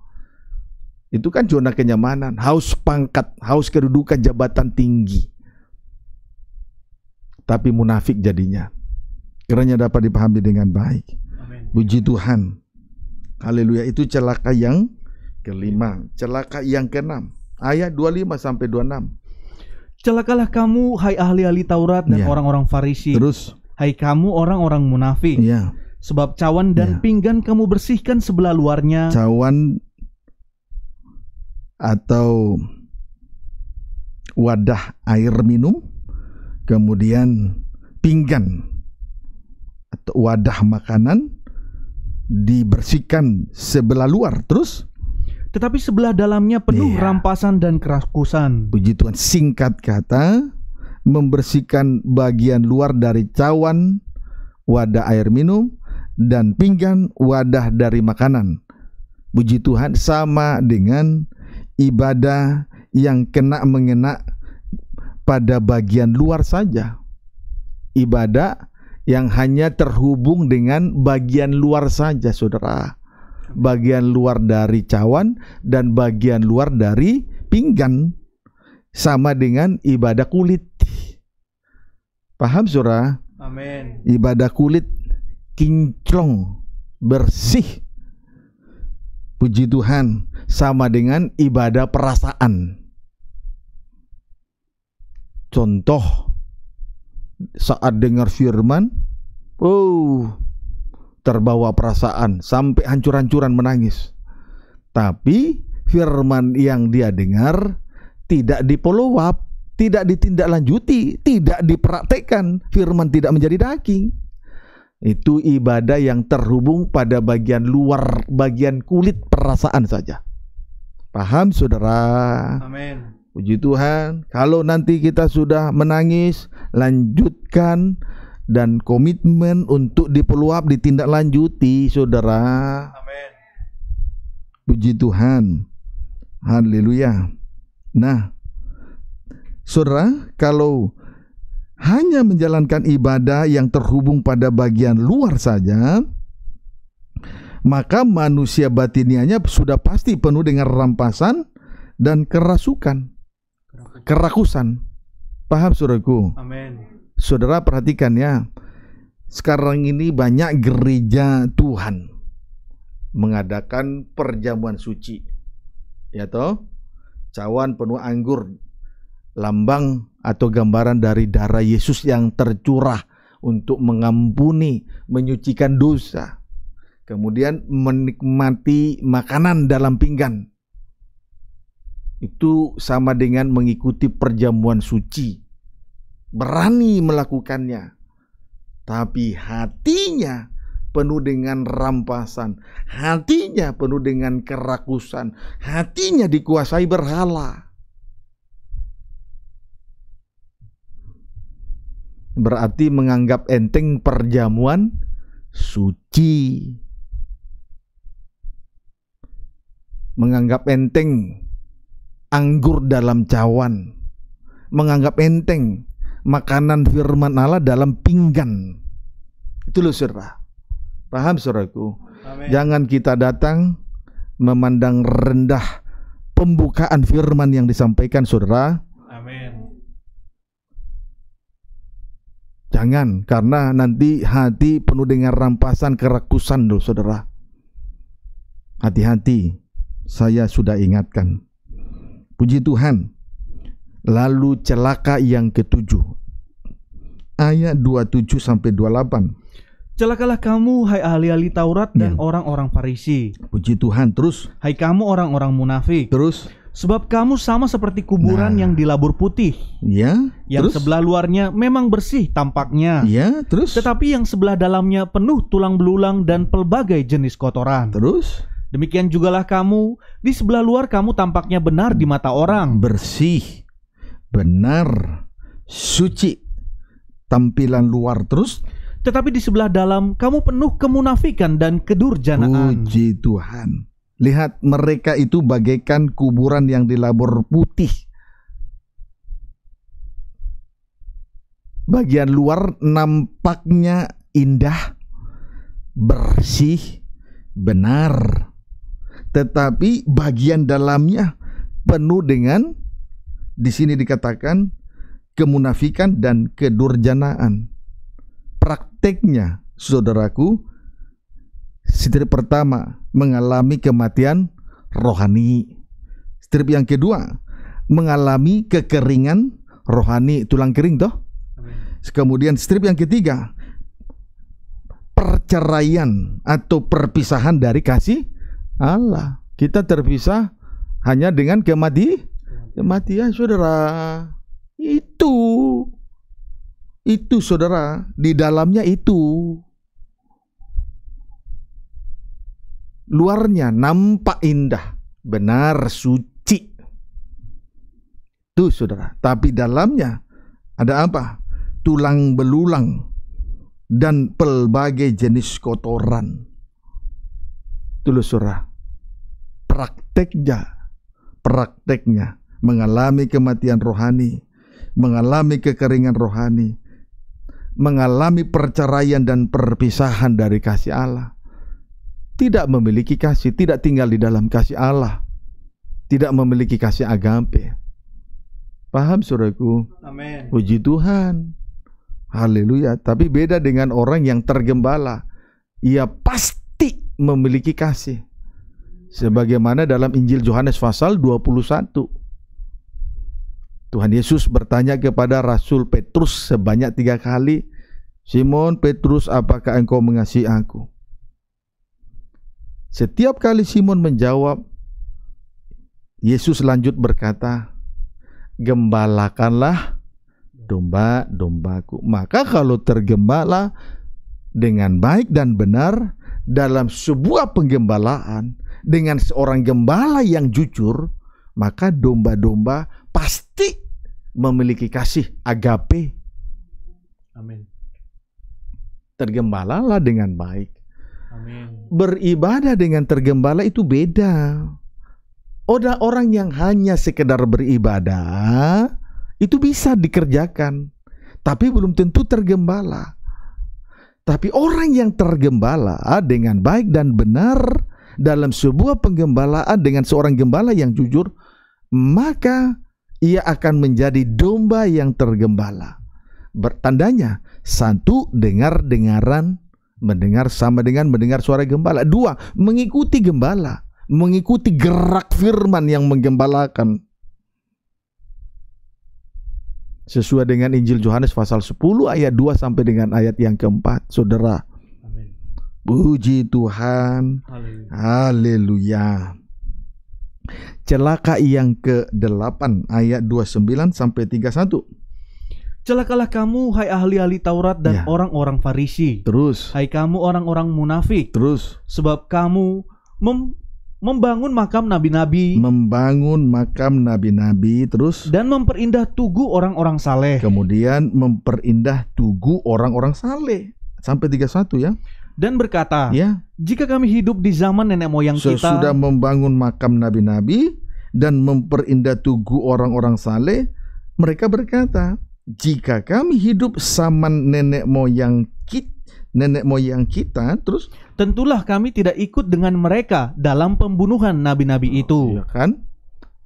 S2: itu kan zona kenyamanan, haus pangkat, haus kedudukan jabatan tinggi. Tapi munafik jadinya. Kiranya dapat dipahami dengan baik. Amin. Puji Tuhan. Haleluya. Itu celaka yang kelima. Celaka yang keenam. Ayat 25 sampai 26.
S1: Celakalah kamu hai ahli-ahli Taurat dan iya. orang-orang Farisi.
S2: Terus.
S1: Hai kamu orang-orang munafik.
S2: Ya.
S1: Sebab cawan dan ya. pinggan kamu bersihkan sebelah luarnya.
S2: Cawan atau wadah air minum, kemudian pinggan atau wadah makanan dibersihkan sebelah luar terus
S1: tetapi sebelah dalamnya penuh yeah. rampasan dan kerakusan.
S2: Puji Tuhan, singkat kata membersihkan bagian luar dari cawan, wadah air minum dan pinggan wadah dari makanan. Puji Tuhan sama dengan ibadah yang kena mengena pada bagian luar saja. Ibadah yang hanya terhubung dengan bagian luar saja, saudara. Bagian luar dari cawan dan bagian luar dari pinggan sama dengan ibadah kulit. Paham, saudara?
S1: Amin.
S2: Ibadah kulit kinclong, bersih. Puji Tuhan sama dengan ibadah perasaan. Contoh saat dengar firman, oh terbawa perasaan sampai hancur-hancuran menangis. Tapi firman yang dia dengar tidak up, tidak ditindaklanjuti, tidak dipraktekkan. Firman tidak menjadi daging. Itu ibadah yang terhubung pada bagian luar, bagian kulit perasaan saja. Paham saudara?
S1: Amin.
S2: Puji Tuhan. Kalau nanti kita sudah menangis, lanjutkan dan komitmen untuk dipeluap ditindaklanjuti saudara.
S1: Amin.
S2: Puji Tuhan. Haleluya. Nah, saudara, kalau hanya menjalankan ibadah yang terhubung pada bagian luar saja, maka manusia batinianya sudah pasti penuh dengan rampasan dan kerasukan, kerakusan. Paham saudaraku?
S1: Amin.
S2: Saudara perhatikan ya. Sekarang ini banyak gereja Tuhan mengadakan perjamuan suci. Ya toh? Cawan penuh anggur lambang atau gambaran dari darah Yesus yang tercurah untuk mengampuni, menyucikan dosa kemudian menikmati makanan dalam pinggan. Itu sama dengan mengikuti perjamuan suci. Berani melakukannya. Tapi hatinya penuh dengan rampasan. Hatinya penuh dengan kerakusan. Hatinya dikuasai berhala. Berarti menganggap enteng perjamuan suci. Menganggap enteng anggur dalam cawan, menganggap enteng makanan firman Allah dalam pinggan. Itu loh saudara. Paham saudaraku? Jangan kita datang memandang rendah pembukaan firman yang disampaikan saudara.
S1: Amin.
S2: Jangan karena nanti hati penuh dengan rampasan kerakusan loh saudara. Hati-hati saya sudah ingatkan. Puji Tuhan. Lalu celaka yang ketujuh. Ayat 27 sampai 28.
S1: Celakalah kamu hai ahli-ahli Taurat dan ya. orang-orang Farisi.
S2: Puji Tuhan terus.
S1: Hai kamu orang-orang munafik.
S2: Terus.
S1: Sebab kamu sama seperti kuburan
S2: Nah.
S1: yang dilabur putih,
S2: Ya,
S1: yang
S2: terus?
S1: sebelah luarnya memang bersih tampaknya,
S2: Ya, terus?
S1: tetapi yang sebelah dalamnya penuh tulang belulang dan pelbagai jenis kotoran.
S2: Terus?
S1: Demikian jugalah kamu, di sebelah luar kamu tampaknya benar di mata orang,
S2: Bersih, benar, suci, tampilan luar terus.
S1: tetapi di sebelah dalam kamu penuh kemunafikan dan kedurjanaan.
S2: Puji Tuhan. Lihat mereka itu bagaikan kuburan yang dilabur putih. Bagian luar nampaknya indah, bersih, benar. Tetapi bagian dalamnya penuh dengan di sini dikatakan kemunafikan dan kedurjanaan. Prakteknya, saudaraku, strip pertama mengalami kematian rohani. Strip yang kedua mengalami kekeringan rohani, tulang kering toh. Kemudian strip yang ketiga perceraian atau perpisahan dari kasih Allah. Kita terpisah hanya dengan kemati kematian saudara. Itu itu saudara di dalamnya itu luarnya nampak indah, benar suci. Tuh saudara, tapi dalamnya ada apa? Tulang belulang dan pelbagai jenis kotoran. Tuh saudara, prakteknya, prakteknya mengalami kematian rohani, mengalami kekeringan rohani, mengalami perceraian dan perpisahan dari kasih Allah tidak memiliki kasih, tidak tinggal di dalam kasih Allah, tidak memiliki kasih agape. Paham saudaraku?
S1: Amin.
S2: Puji Tuhan. Haleluya. Tapi beda dengan orang yang tergembala. Ia pasti memiliki kasih. Sebagaimana dalam Injil Yohanes pasal 21. Tuhan Yesus bertanya kepada Rasul Petrus sebanyak tiga kali. Simon Petrus, apakah engkau mengasihi aku? Setiap kali Simon menjawab, Yesus lanjut berkata, "Gembalakanlah domba-dombaku." Maka kalau tergembala dengan baik dan benar dalam sebuah penggembalaan dengan seorang gembala yang jujur, maka domba-domba pasti memiliki kasih agape.
S1: Amin.
S2: Tergembalalah dengan baik.
S1: Amin.
S2: beribadah dengan tergembala itu beda. Ada orang yang hanya sekedar beribadah itu bisa dikerjakan, tapi belum tentu tergembala. Tapi orang yang tergembala dengan baik dan benar dalam sebuah penggembalaan dengan seorang gembala yang jujur, maka ia akan menjadi domba yang tergembala. Bertandanya satu dengar-dengaran mendengar sama dengan mendengar suara gembala. Dua, mengikuti gembala, mengikuti gerak firman yang menggembalakan. Sesuai dengan Injil Yohanes pasal 10 ayat 2 sampai dengan ayat yang keempat. Saudara. Puji Tuhan.
S1: Haleluya.
S2: Haleluya. Celaka yang ke-8 ayat 29 sampai 31.
S1: Celakalah kamu, hai ahli-ahli Taurat dan
S2: Ya.
S1: orang-orang Farisi.
S2: Terus,
S1: Hai kamu orang-orang munafik,
S2: terus
S1: sebab kamu mem- membangun makam nabi-nabi
S2: membangun makam nabi-nabi, terus
S1: dan memperindah tugu orang-orang saleh
S2: kemudian memperindah tugu orang-orang saleh sampai 31 ya.
S1: Dan berkata,
S2: Ya,
S1: jika kami hidup di zaman nenek moyang
S2: sesudah
S1: kita,
S2: membangun makam nabi-nabi dan memperindah tugu orang-orang saleh, mereka berkata, jika kami hidup zaman nenek moyang kita, nenek moyang kita, terus
S1: tentulah kami tidak ikut dengan mereka dalam pembunuhan nabi-nabi itu.
S2: ya kan?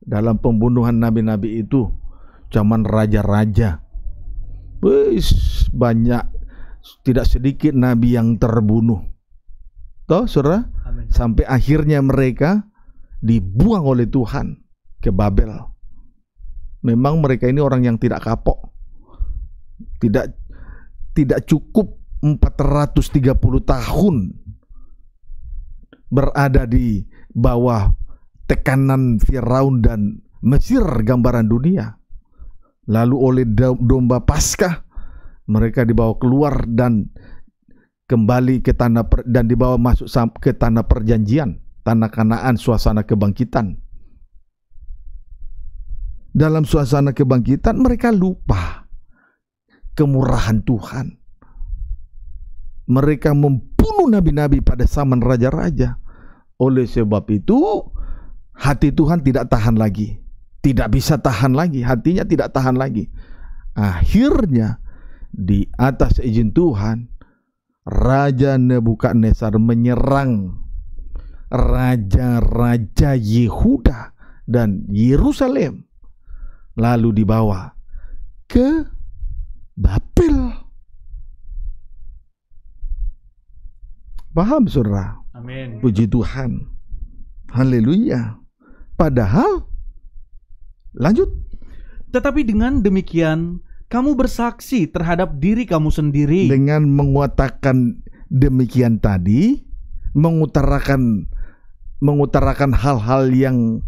S2: Dalam pembunuhan nabi-nabi itu zaman raja-raja. Banyak tidak sedikit nabi yang terbunuh. Toh, Saudara?
S1: Amin.
S2: sampai akhirnya mereka dibuang oleh Tuhan ke Babel. Memang mereka ini orang yang tidak kapok. Tidak tidak cukup 430 tahun berada di bawah tekanan Firaun dan Mesir gambaran dunia. Lalu oleh domba Paskah mereka dibawa keluar dan kembali ke tanah per, dan dibawa masuk ke tanah perjanjian, tanah Kanaan, suasana kebangkitan. Dalam suasana kebangkitan mereka lupa kemurahan Tuhan. Mereka membunuh nabi-nabi pada zaman raja-raja. Oleh sebab itu, hati Tuhan tidak tahan lagi. Tidak bisa tahan lagi, hatinya tidak tahan lagi. Akhirnya di atas izin Tuhan, Raja Nebukadnezar menyerang raja-raja Yehuda dan Yerusalem lalu dibawa ke Babel. Paham saudara?
S1: Amin.
S2: Puji Tuhan. Haleluya. Padahal lanjut.
S1: Tetapi dengan demikian kamu bersaksi terhadap diri kamu sendiri.
S2: Dengan mengutarakan demikian tadi, mengutarakan mengutarakan hal-hal yang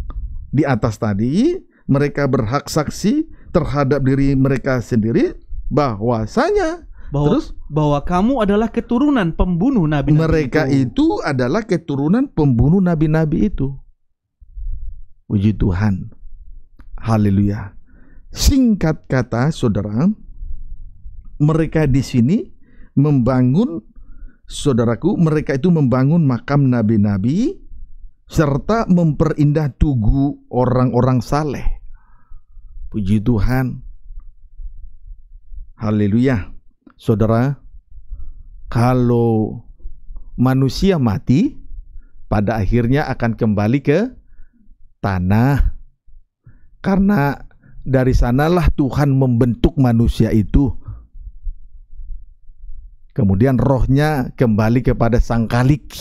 S2: di atas tadi, mereka berhak saksi terhadap diri mereka sendiri bahwasanya
S1: bahwa terus bahwa kamu adalah keturunan pembunuh nabi-nabi
S2: mereka itu. itu adalah keturunan pembunuh nabi-nabi itu. Puji Tuhan. Haleluya. Singkat kata, saudara, mereka di sini membangun, saudaraku, mereka itu membangun makam nabi-nabi serta memperindah tugu orang-orang saleh. Puji Tuhan. Haleluya. Saudara, kalau manusia mati, pada akhirnya akan kembali ke tanah. Karena dari sanalah Tuhan membentuk manusia itu. Kemudian rohnya kembali kepada sang kalik.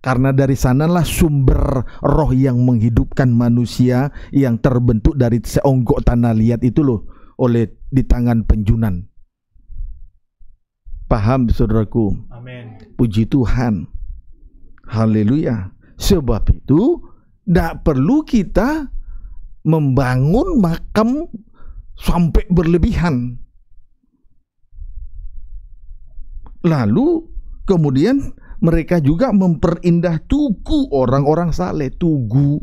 S2: Karena dari sanalah sumber roh yang menghidupkan manusia yang terbentuk dari seonggok tanah liat itu loh oleh di tangan penjunan. Paham saudaraku?
S1: Amin.
S2: Puji Tuhan. Haleluya. Sebab itu tidak perlu kita membangun makam sampai berlebihan. Lalu kemudian mereka juga memperindah tugu orang-orang saleh, tugu.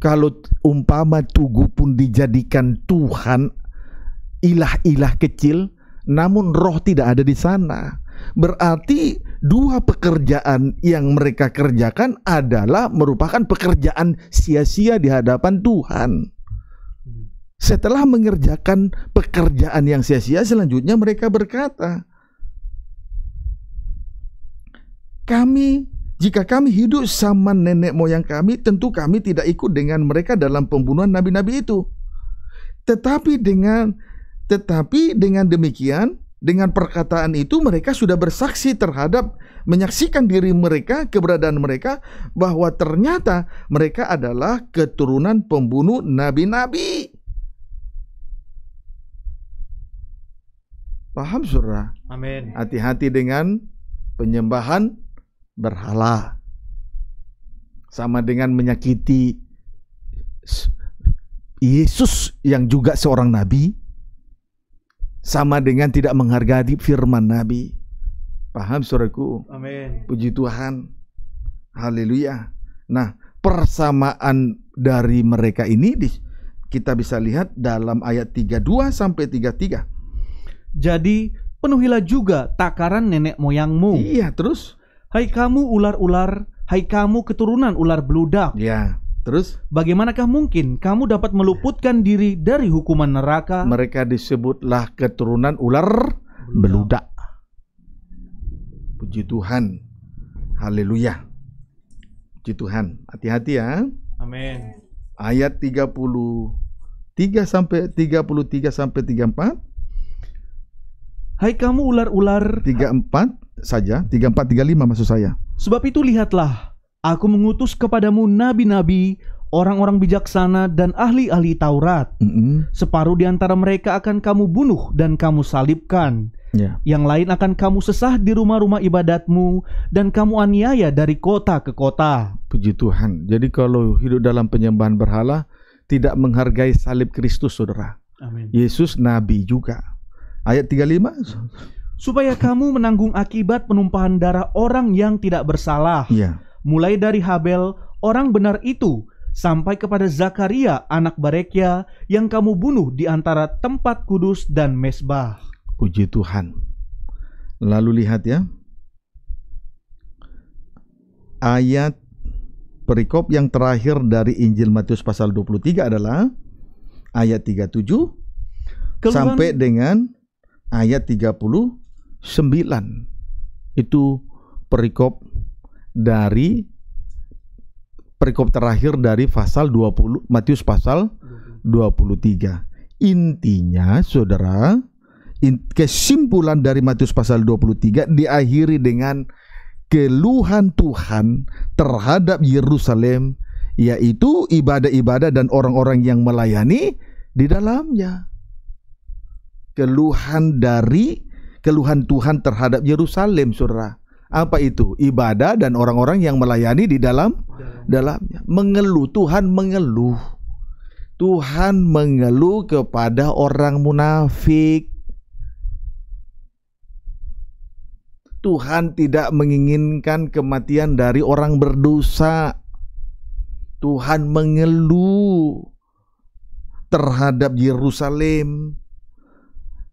S2: Kalau umpama tugu pun dijadikan Tuhan ilah-ilah kecil, namun roh tidak ada di sana. Berarti dua pekerjaan yang mereka kerjakan adalah merupakan pekerjaan sia-sia di hadapan Tuhan. Setelah mengerjakan pekerjaan yang sia-sia, selanjutnya mereka berkata, "Kami, jika kami hidup sama nenek moyang kami, tentu kami tidak ikut dengan mereka dalam pembunuhan nabi-nabi itu. Tetapi dengan tetapi dengan demikian, dengan perkataan itu mereka sudah bersaksi terhadap menyaksikan diri mereka, keberadaan mereka bahwa ternyata mereka adalah keturunan pembunuh nabi-nabi. Paham Saudara?
S1: Amin.
S2: Hati-hati dengan penyembahan berhala. Sama dengan menyakiti Yesus yang juga seorang nabi sama dengan tidak menghargai firman Nabi. Paham suraku?
S1: Amin.
S2: Puji Tuhan. Haleluya. Nah, persamaan dari mereka ini kita bisa lihat dalam ayat 32 sampai 33.
S1: Jadi, penuhilah juga takaran nenek moyangmu.
S2: Iya, terus?
S1: Hai kamu ular-ular, hai kamu keturunan ular beludak.
S2: Ya. Terus?
S1: Bagaimanakah mungkin kamu dapat meluputkan diri dari hukuman neraka?
S2: Mereka disebutlah keturunan ular beludak. Puji Tuhan. Haleluya. Puji Tuhan. Hati-hati ya.
S1: Amin.
S2: Ayat 33 sampai 33 sampai 34.
S1: Hai kamu ular-ular
S2: 34 saja, 34 35 maksud saya.
S1: Sebab itu lihatlah Aku mengutus kepadamu nabi-nabi, orang-orang bijaksana dan ahli-ahli Taurat.
S2: Mm -hmm.
S1: Separuh di antara mereka akan kamu bunuh dan kamu salibkan,
S2: Ya.
S1: Yang lain akan kamu sesah di rumah-rumah ibadatmu dan kamu aniaya dari kota ke kota.
S2: Puji Tuhan. Jadi kalau hidup dalam penyembahan berhala tidak menghargai salib Kristus, Saudara.
S1: Amin.
S2: Yesus nabi juga. Ayat 35.
S1: Supaya kamu menanggung akibat penumpahan darah orang yang tidak bersalah.
S2: Ya.
S1: Mulai dari Habel, orang benar itu, sampai kepada Zakaria, anak Barekia, yang kamu bunuh di antara tempat kudus dan mesbah.
S2: Puji Tuhan. Lalu lihat ya. Ayat perikop yang terakhir dari Injil Matius pasal 23 adalah ayat 37
S1: Keluhan-
S2: sampai dengan ayat 39. Itu perikop dari perikop terakhir dari pasal 20 Matius pasal 23. Intinya Saudara, kesimpulan dari Matius pasal 23 diakhiri dengan keluhan Tuhan terhadap Yerusalem yaitu ibadah-ibadah dan orang-orang yang melayani di dalamnya. Keluhan dari keluhan Tuhan terhadap Yerusalem, Saudara. Apa itu? Ibadah dan orang-orang yang melayani di dalam dalamnya. Mengeluh, Tuhan mengeluh. Tuhan mengeluh kepada orang munafik. Tuhan tidak menginginkan kematian dari orang berdosa. Tuhan mengeluh terhadap Yerusalem.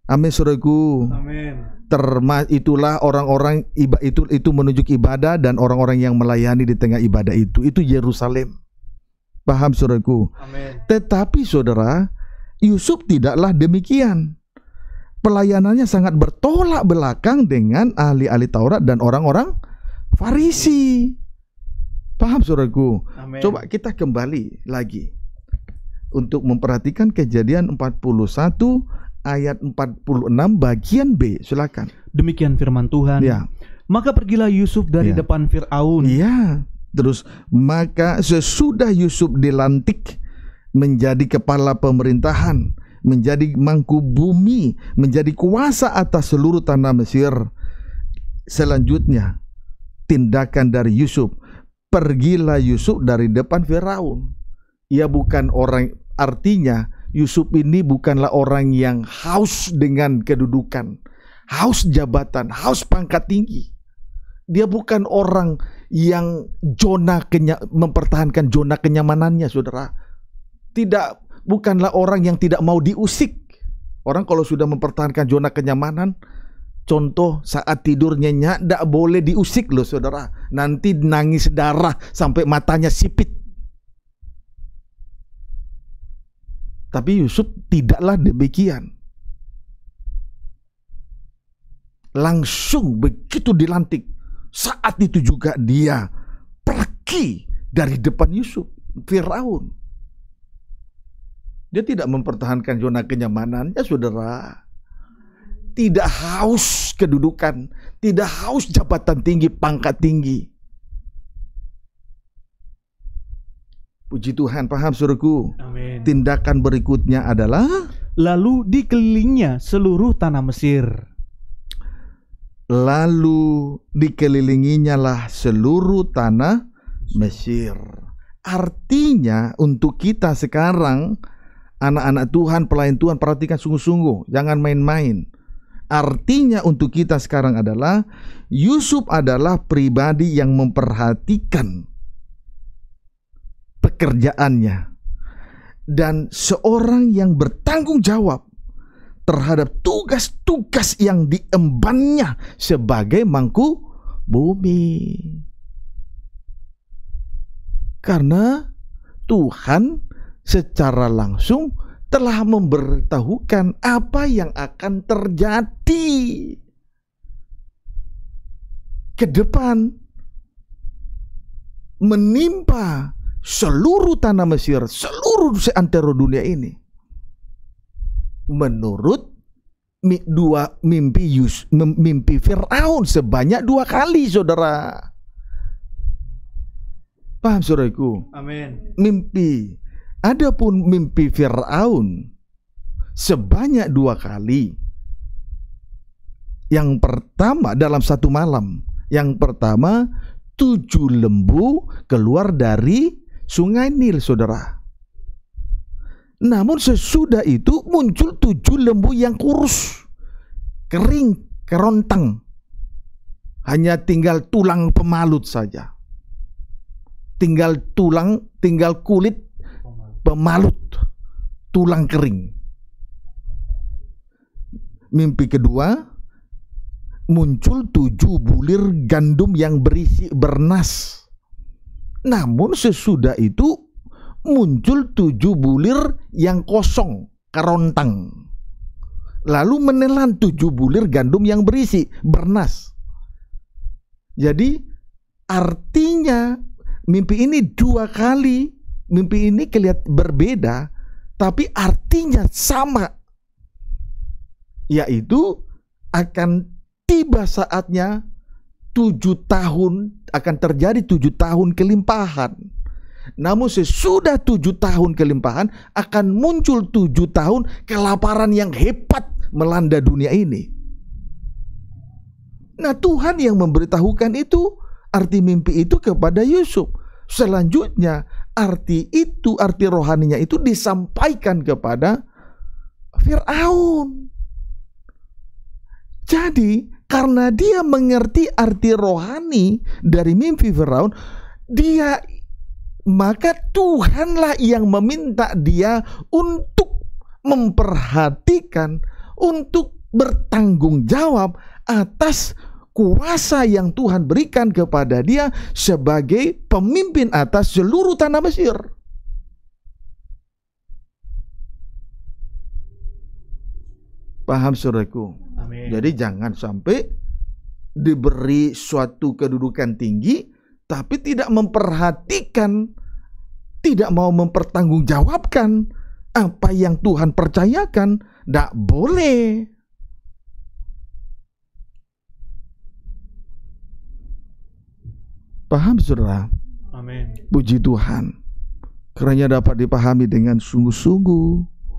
S2: Amin, saudaraku.
S1: Amin.
S2: Terma itulah orang-orang iba itu itu menunjuk ibadah dan orang-orang yang melayani di tengah ibadah itu itu Yerusalem. Paham saudaraku?
S1: Amin.
S2: Tetapi saudara, Yusuf tidaklah demikian. Pelayanannya sangat bertolak belakang dengan ahli-ahli Taurat dan orang-orang Farisi. Paham saudaraku?
S1: Amin.
S2: Coba kita kembali lagi untuk memperhatikan kejadian 41 ayat 46 bagian B. Silakan.
S1: Demikian firman Tuhan.
S2: Ya.
S1: Maka pergilah Yusuf dari
S2: Ya.
S1: depan Firaun.
S2: Iya. Terus maka sesudah Yusuf dilantik menjadi kepala pemerintahan, menjadi mangku bumi, menjadi kuasa atas seluruh tanah Mesir. Selanjutnya tindakan dari Yusuf, pergilah Yusuf dari depan Firaun. Ia bukan orang artinya Yusuf ini bukanlah orang yang haus dengan kedudukan, haus jabatan, haus pangkat tinggi. Dia bukan orang yang zona kenya, mempertahankan zona kenyamanannya, saudara. Tidak, bukanlah orang yang tidak mau diusik. Orang kalau sudah mempertahankan zona kenyamanan, contoh saat tidur nyenyak, tidak boleh diusik loh, saudara. Nanti nangis darah sampai matanya sipit. Tapi Yusuf tidaklah demikian. Langsung begitu dilantik, saat itu juga dia pergi dari depan Yusuf, Firaun. Dia tidak mempertahankan zona kenyamanannya, saudara. Tidak haus kedudukan, tidak haus jabatan tinggi, pangkat tinggi. Puji Tuhan, paham suruhku.
S1: Amin.
S2: Tindakan berikutnya adalah
S1: Lalu dikelilingnya seluruh tanah Mesir.
S2: lalu dikelilinginya lah seluruh tanah Mesir. Artinya untuk kita sekarang anak-anak Tuhan, pelayan Tuhan perhatikan sungguh-sungguh, jangan main-main. Artinya untuk kita sekarang adalah Yusuf adalah pribadi yang memperhatikan pekerjaannya dan seorang yang bertanggung jawab terhadap tugas-tugas yang diembannya sebagai mangku bumi. Karena Tuhan secara langsung telah memberitahukan apa yang akan terjadi ke depan menimpa seluruh tanah Mesir, seluruh seantero dunia ini. Menurut dua mimpi Yus, mimpi Firaun sebanyak dua kali, saudara. Paham, saudaraku?
S1: Amin.
S2: Mimpi. Adapun mimpi Firaun sebanyak dua kali Yang pertama dalam satu malam. Yang pertama tujuh lembu keluar dari sungai Nil, saudara. Namun sesudah itu muncul tujuh lembu yang kurus, kering, kerontang. Hanya tinggal tulang pemalut saja. Tinggal tulang, tinggal kulit pemalut, tulang kering. Mimpi kedua, muncul tujuh bulir gandum yang berisi bernas. Namun sesudah itu muncul tujuh bulir yang kosong, kerontang. Lalu menelan tujuh bulir gandum yang berisi, bernas. Jadi artinya mimpi ini dua kali, mimpi ini kelihatan berbeda, tapi artinya sama. Yaitu akan tiba saatnya tujuh tahun akan terjadi tujuh tahun kelimpahan namun sesudah tujuh tahun kelimpahan akan muncul tujuh tahun kelaparan yang hebat melanda dunia ini. Nah Tuhan yang memberitahukan itu arti mimpi itu kepada Yusuf. Selanjutnya arti itu, arti rohaninya itu disampaikan kepada Fir'aun. Jadi karena dia mengerti arti rohani dari mimpi Firaun, dia maka Tuhanlah yang meminta dia untuk memperhatikan, untuk bertanggung jawab atas kuasa yang Tuhan berikan kepada dia sebagai pemimpin atas seluruh tanah Mesir. Paham saudaraku? Jadi jangan sampai diberi suatu kedudukan tinggi tapi tidak memperhatikan, tidak mau mempertanggungjawabkan apa yang Tuhan percayakan, tidak boleh. Paham saudara?
S1: Amin.
S2: Puji Tuhan. Kerana dapat dipahami dengan sungguh-sungguh.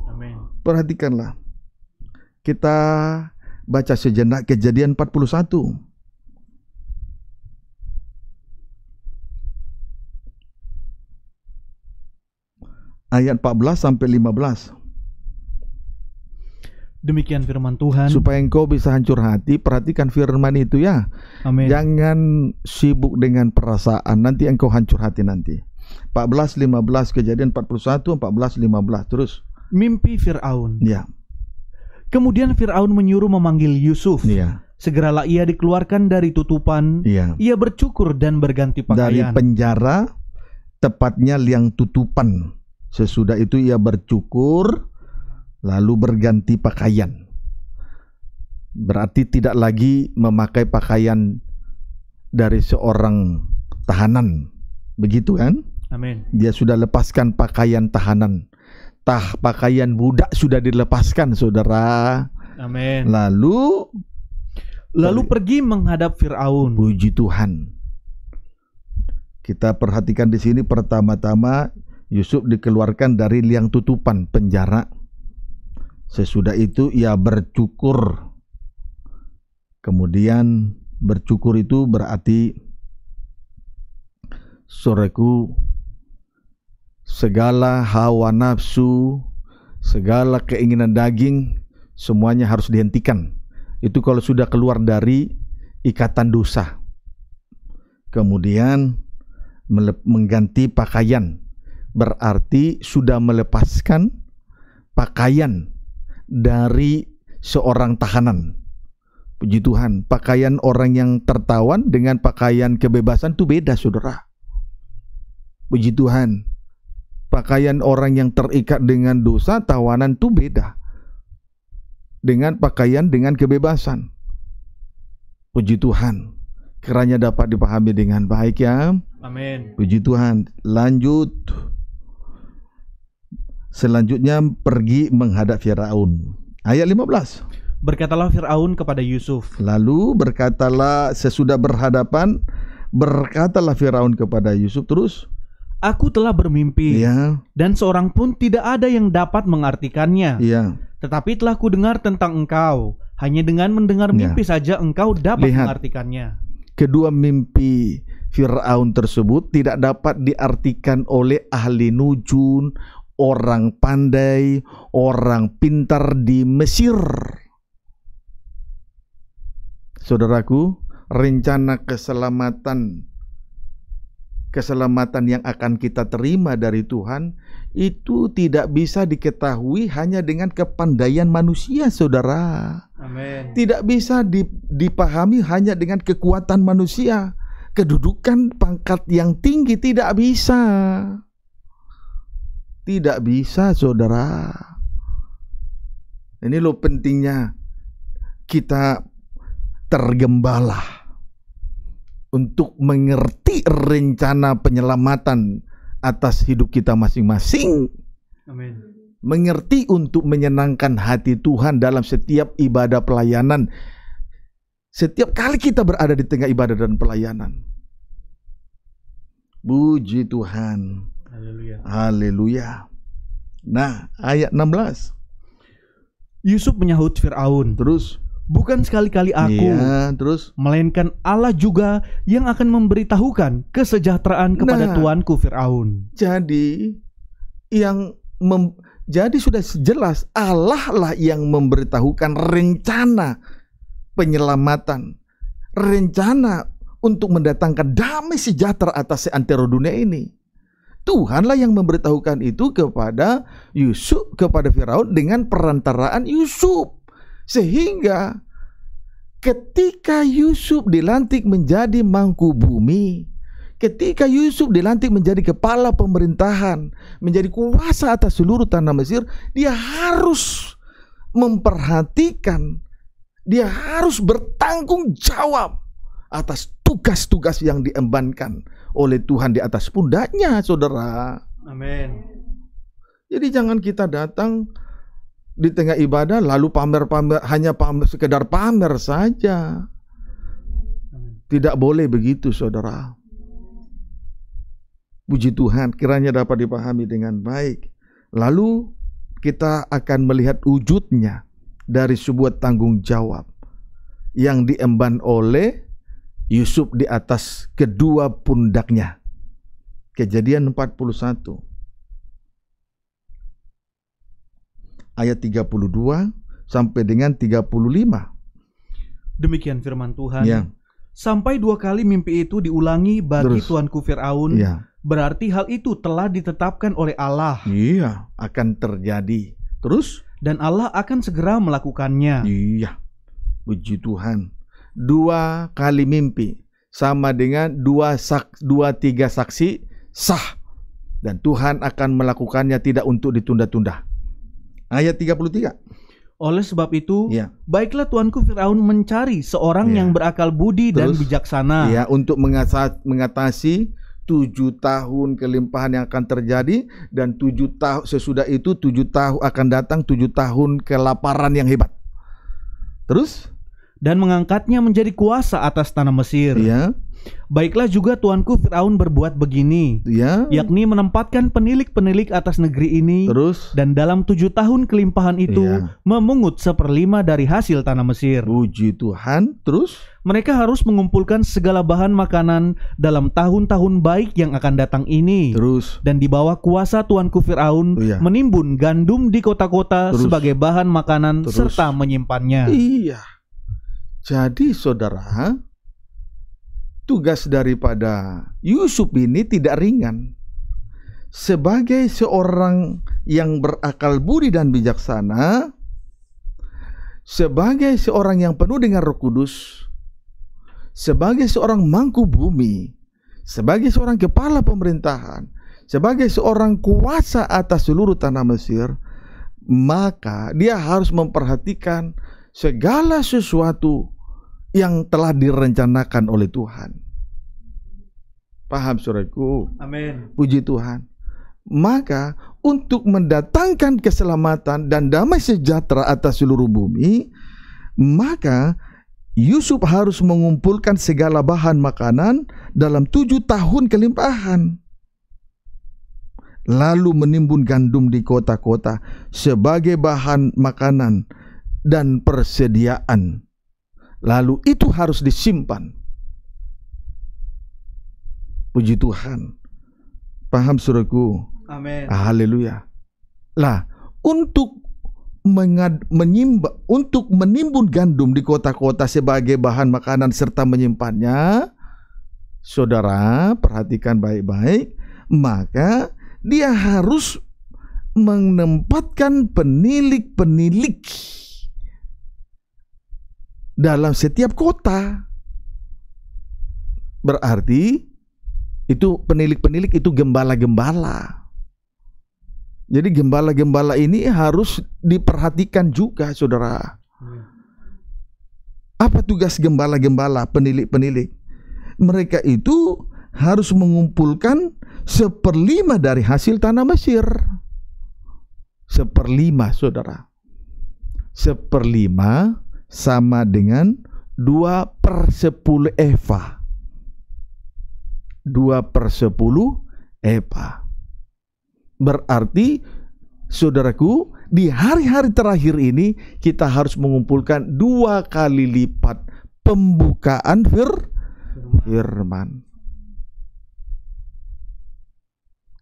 S1: Amin.
S2: Perhatikanlah. Kita baca sejenak kejadian 41. ayat 14 sampai 15.
S1: Demikian firman Tuhan.
S2: Supaya engkau bisa hancur hati, perhatikan firman itu ya.
S1: Amin.
S2: Jangan sibuk dengan perasaan, nanti engkau hancur hati nanti. 14 15 Kejadian 41 14 15 terus.
S1: Mimpi Firaun.
S2: Ya.
S1: Kemudian Firaun menyuruh memanggil Yusuf.
S2: Ya.
S1: Segeralah ia dikeluarkan dari tutupan.
S2: Ya.
S1: Ia bercukur dan berganti
S2: Dari
S1: pakaian.
S2: penjara tepatnya liang tutupan. Sesudah itu ia bercukur lalu berganti pakaian. Berarti tidak lagi memakai pakaian dari seorang tahanan. Begitu kan?
S1: Amin.
S2: Dia sudah lepaskan pakaian tahanan. Tah pakaian budak sudah dilepaskan, Saudara.
S1: Amin.
S2: Lalu
S1: Lalu pergi menghadap Firaun.
S2: puji Tuhan. Kita perhatikan di sini pertama-tama Yusuf dikeluarkan dari liang tutupan penjara. Sesudah itu ia bercukur. Kemudian bercukur itu berarti soreku segala hawa nafsu, segala keinginan daging semuanya harus dihentikan. Itu kalau sudah keluar dari ikatan dosa. Kemudian mengganti pakaian berarti sudah melepaskan pakaian dari seorang tahanan. Puji Tuhan, pakaian orang yang tertawan dengan pakaian kebebasan itu beda, saudara. Puji Tuhan, pakaian orang yang terikat dengan dosa, tawanan itu beda dengan pakaian dengan kebebasan. Puji Tuhan, kiranya dapat dipahami dengan baik ya.
S1: Amin.
S2: Puji Tuhan. Lanjut. Selanjutnya pergi menghadap Firaun. Ayat 15.
S1: Berkatalah Firaun kepada Yusuf,
S2: Lalu berkatalah sesudah berhadapan berkatalah Firaun kepada Yusuf terus
S1: "Aku telah bermimpi
S2: ya
S1: dan seorang pun tidak ada yang dapat mengartikannya.
S2: ya
S1: Tetapi telah kudengar tentang engkau Hanya dengan mendengar
S2: Ya.
S1: mimpi saja engkau dapat
S2: Lihat.
S1: mengartikannya.
S2: Kedua mimpi Fir'aun tersebut tidak dapat diartikan oleh ahli nujun, orang pandai, orang pintar di Mesir. Saudaraku, rencana keselamatan keselamatan yang akan kita terima dari Tuhan itu tidak bisa diketahui hanya dengan kepandaian manusia, Saudara
S1: Amin.
S2: tidak bisa di- dipahami hanya dengan kekuatan manusia. Kedudukan pangkat yang tinggi tidak bisa. Tidak bisa, saudara. Ini loh pentingnya kita tergembala untuk mengerti rencana penyelamatan atas hidup kita masing-masing
S1: Amin.
S2: mengerti untuk menyenangkan hati Tuhan dalam setiap ibadah pelayanan. Setiap kali kita berada di tengah ibadah dan pelayanan. Puji Tuhan.
S1: Haleluya.
S2: Haleluya. Nah, ayat 16.
S1: Yusuf menyahut Firaun,
S2: Terus
S1: "Bukan sekali-kali aku,
S2: Iya, terus
S1: melainkan Allah juga yang akan memberitahukan kesejahteraan kepada
S2: Nah.
S1: tuanku Firaun."
S2: jadi yang mem- jadi sudah jelas Allah lah yang memberitahukan rencana penyelamatan, rencana untuk mendatangkan damai sejahtera atas seantero dunia ini. Tuhanlah yang memberitahukan itu kepada Yusuf, kepada Firaun dengan perantaraan Yusuf. Sehingga ketika Yusuf dilantik menjadi mangku bumi, ketika Yusuf dilantik menjadi kepala pemerintahan, menjadi kuasa atas seluruh tanah Mesir, dia harus memperhatikan, dia harus bertanggung jawab atas tugas-tugas yang diembankan oleh Tuhan di atas pundaknya, saudara.
S1: Amin.
S2: Jadi jangan kita datang di tengah ibadah lalu pamer-pamer hanya pamer sekedar pamer saja. Tidak boleh begitu, saudara. Puji Tuhan, kiranya dapat dipahami dengan baik. Lalu kita akan melihat wujudnya dari sebuah tanggung jawab yang diemban oleh Yusuf di atas kedua pundaknya. Kejadian 41 ayat 32 sampai dengan 35.
S1: Demikian firman Tuhan.
S2: Ya,
S1: Sampai dua kali mimpi itu diulangi bagi
S2: Terus.
S1: tuanku Firaun,
S2: iya.
S1: berarti hal itu telah ditetapkan oleh Allah
S2: Iya, akan terjadi. Terus?
S1: dan Allah akan segera melakukannya.
S2: Iya. Puji Tuhan. Dua kali mimpi sama dengan dua sak dua tiga saksi sah dan Tuhan akan melakukannya tidak untuk ditunda-tunda. Ayat 33.
S1: Oleh sebab itu,
S2: Iya.
S1: baiklah tuanku Firaun mencari seorang
S2: Iya.
S1: yang berakal budi dan
S2: Terus?
S1: bijaksana.
S2: Ya, untuk mengatasi tujuh tahun kelimpahan yang akan terjadi dan tujuh tahun sesudah itu tujuh tahun akan datang tujuh tahun kelaparan yang hebat. Terus?
S1: Dan mengangkatnya menjadi kuasa atas tanah Mesir.
S2: Ya,
S1: Baiklah juga tuanku Firaun berbuat begini,
S2: ya.
S1: yakni menempatkan penilik-penilik atas negeri ini
S2: Terus?
S1: dan dalam tujuh tahun kelimpahan itu
S2: Iya.
S1: memungut seperlima dari hasil tanah Mesir.
S2: Puji Tuhan. Terus?
S1: Mereka harus mengumpulkan segala bahan makanan dalam tahun-tahun baik yang akan datang ini.
S2: Terus?
S1: Dan di bawah kuasa tuanku Firaun
S2: Iya.
S1: menimbun gandum di kota-kota sebagai bahan makanan
S2: Terus.
S1: serta menyimpannya.
S2: Iya. Jadi saudara, tugas daripada Yusuf ini tidak ringan. Sebagai seorang yang berakal budi dan bijaksana, sebagai seorang yang penuh dengan Roh Kudus, sebagai seorang mangku bumi, sebagai seorang kepala pemerintahan, sebagai seorang kuasa atas seluruh tanah Mesir, maka dia harus memperhatikan segala sesuatu yang telah direncanakan oleh Tuhan. Paham saudaraku?
S1: Amin.
S2: Puji Tuhan. Maka untuk mendatangkan keselamatan dan damai sejahtera atas seluruh bumi, maka Yusuf harus mengumpulkan segala bahan makanan dalam tujuh tahun kelimpahan. Lalu menimbun gandum di kota-kota sebagai bahan makanan dan persediaan. Lalu itu harus disimpan. Puji Tuhan. Paham suraku?
S1: Amin.
S2: Haleluya. Lah, untuk mengad, menyimba, untuk menimbun gandum di kota-kota sebagai bahan makanan serta menyimpannya, saudara perhatikan baik-baik, maka dia harus menempatkan penilik-penilik dalam setiap kota. Berarti itu penilik-penilik itu gembala-gembala. Jadi gembala-gembala ini harus diperhatikan juga, saudara. Apa tugas gembala-gembala, penilik-penilik? Mereka itu harus mengumpulkan seperlima dari hasil tanah Mesir. Seperlima, saudara. Seperlima sama dengan dua per sepuluh eva. Dua per sepuluh eva. Berarti saudaraku di hari-hari terakhir ini kita harus mengumpulkan dua kali lipat pembukaan fir firman.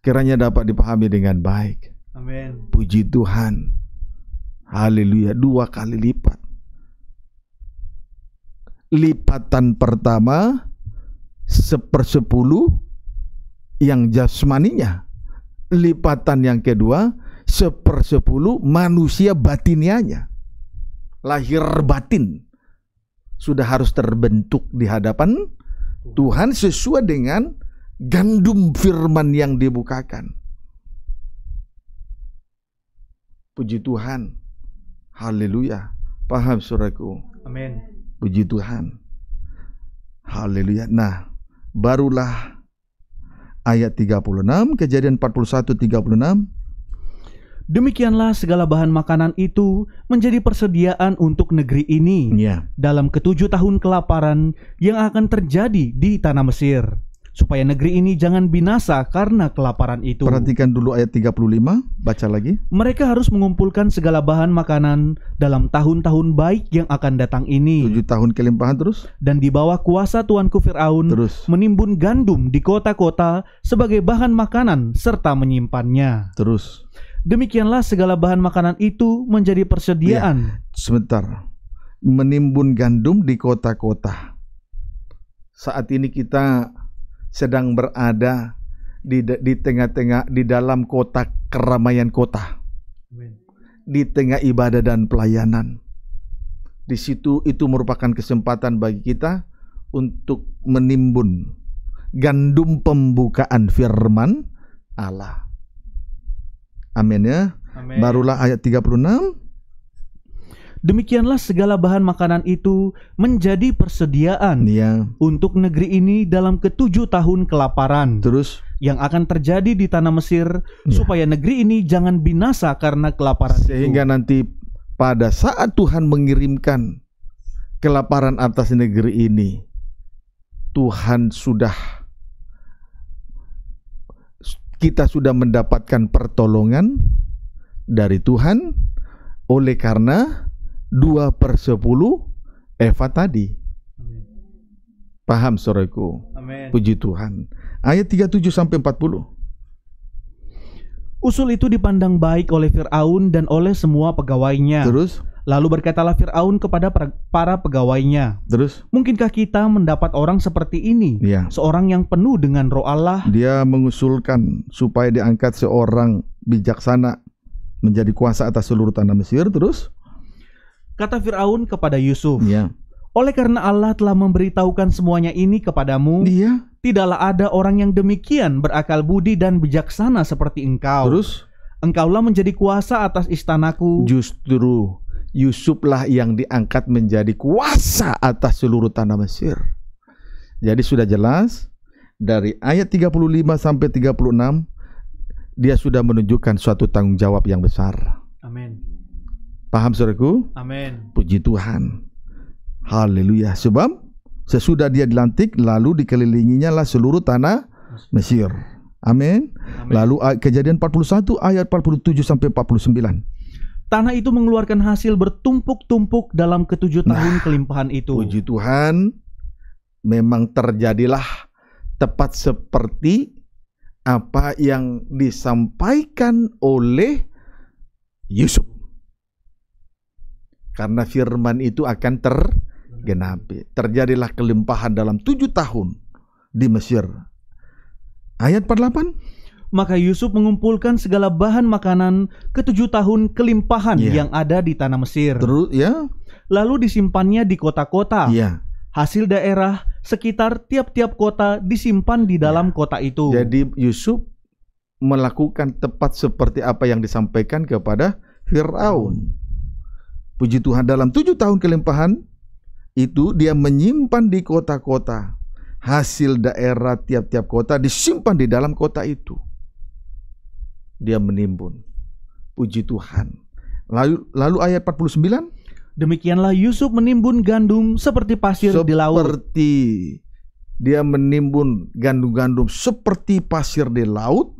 S2: Kiranya dapat dipahami dengan baik.
S1: Amin.
S2: Puji Tuhan. Haleluya, dua kali lipat. Lipatan pertama sepersepuluh yang jasmaninya. Lipatan yang kedua sepersepuluh manusia batinianya. Lahir batin. Sudah harus terbentuk di hadapan Tuhan sesuai dengan gandum firman yang dibukakan. Puji Tuhan. Haleluya. Paham suraku
S1: Amin.
S2: Puji Tuhan haleluya nah barulah ayat 36, kejadian 41 36.
S1: Demikianlah segala bahan makanan itu menjadi persediaan untuk negeri ini
S2: Ya.
S1: dalam ketujuh tahun kelaparan yang akan terjadi di tanah Mesir, supaya negeri ini jangan binasa karena kelaparan itu.
S2: Perhatikan dulu ayat 35, baca lagi.
S1: Mereka harus mengumpulkan segala bahan makanan dalam tahun-tahun baik yang akan datang ini,
S2: Tujuh tahun kelimpahan terus,
S1: dan di bawah kuasa tuanku Firaun
S2: terus,
S1: menimbun gandum di kota-kota sebagai bahan makanan serta menyimpannya.
S2: terus.
S1: Demikianlah segala bahan makanan itu menjadi persediaan.
S2: Sebentar. Menimbun gandum di kota-kota. Saat ini kita sedang berada di di tengah-tengah di dalam kota keramaian kota. di tengah ibadah dan pelayanan. Di situ itu merupakan kesempatan bagi kita untuk menimbun gandum pembukaan firman Allah. Amin ya.
S1: Amin.
S2: Barulah ayat 36.
S1: Demikianlah segala bahan makanan itu menjadi persediaan
S2: Ya.
S1: untuk negeri ini dalam ketujuh tahun kelaparan
S2: Terus
S1: yang akan terjadi di tanah Mesir
S2: Ya.
S1: supaya negeri ini jangan binasa karena kelaparan
S2: sehingga
S1: itu.
S2: nanti pada saat Tuhan mengirimkan kelaparan atas negeri ini, Tuhan sudah kita sudah mendapatkan pertolongan dari Tuhan oleh karena dua per sepuluh Eva tadi. Paham?
S1: Amin.
S2: Puji Tuhan. Ayat 37 sampai 40.
S1: Usul itu dipandang baik oleh Firaun dan oleh semua pegawainya.
S2: Terus,
S1: Lalu berkatalah Firaun kepada para pegawainya,
S2: terus,
S1: "Mungkinkah kita mendapat orang seperti ini,
S2: ya.
S1: seorang yang penuh dengan roh Allah?"
S2: Dia mengusulkan supaya diangkat seorang bijaksana menjadi kuasa atas seluruh tanah Mesir. Terus,
S1: Kata Firaun kepada Yusuf,
S2: ya.
S1: "Oleh karena Allah telah memberitahukan semuanya ini kepadamu,
S2: Dia
S1: tidaklah ada orang yang demikian berakal budi dan bijaksana seperti engkau.
S2: terus
S1: Engkaulah menjadi kuasa atas istanaku,
S2: justru Yusuflah yang diangkat menjadi kuasa atas seluruh tanah Mesir. Jadi sudah jelas dari ayat 35 sampai 36 dia sudah menunjukkan suatu tanggung jawab yang besar.
S1: Amin.
S2: Paham saudaraku?
S1: Amin.
S2: Puji Tuhan. Haleluya. Sebab sesudah dia dilantik lalu dikelilinginya lah seluruh tanah Mesir. Amin.
S1: Amin.
S2: Lalu kejadian 41 ayat 47 sampai 49.
S1: tanah itu mengeluarkan hasil bertumpuk-tumpuk dalam ketujuh
S2: Nah,
S1: tahun kelimpahan itu.
S2: Puji Tuhan, memang terjadilah tepat seperti apa yang disampaikan oleh Yusuf. Karena firman itu akan tergenapi. Terjadilah kelimpahan dalam tujuh tahun di Mesir. Ayat 48.
S1: Maka Yusuf mengumpulkan segala bahan makanan ketujuh tahun kelimpahan
S2: Iya.
S1: yang ada di tanah Mesir.
S2: Terus ya,
S1: Lalu disimpannya di kota-kota.
S2: iya.
S1: Hasil daerah sekitar tiap-tiap kota disimpan di dalam kota itu.
S2: Jadi Yusuf melakukan tepat seperti apa yang disampaikan kepada Firaun. Puji Tuhan dalam tujuh tahun kelimpahan itu dia menyimpan di kota-kota hasil daerah tiap-tiap kota disimpan di dalam kota itu. Dia menimbun. Puji Tuhan. Lalu lalu ayat 49
S1: Demikianlah Yusuf menimbun gandum seperti pasir di laut.
S2: seperti dia menimbun gandum-gandum seperti pasir di laut.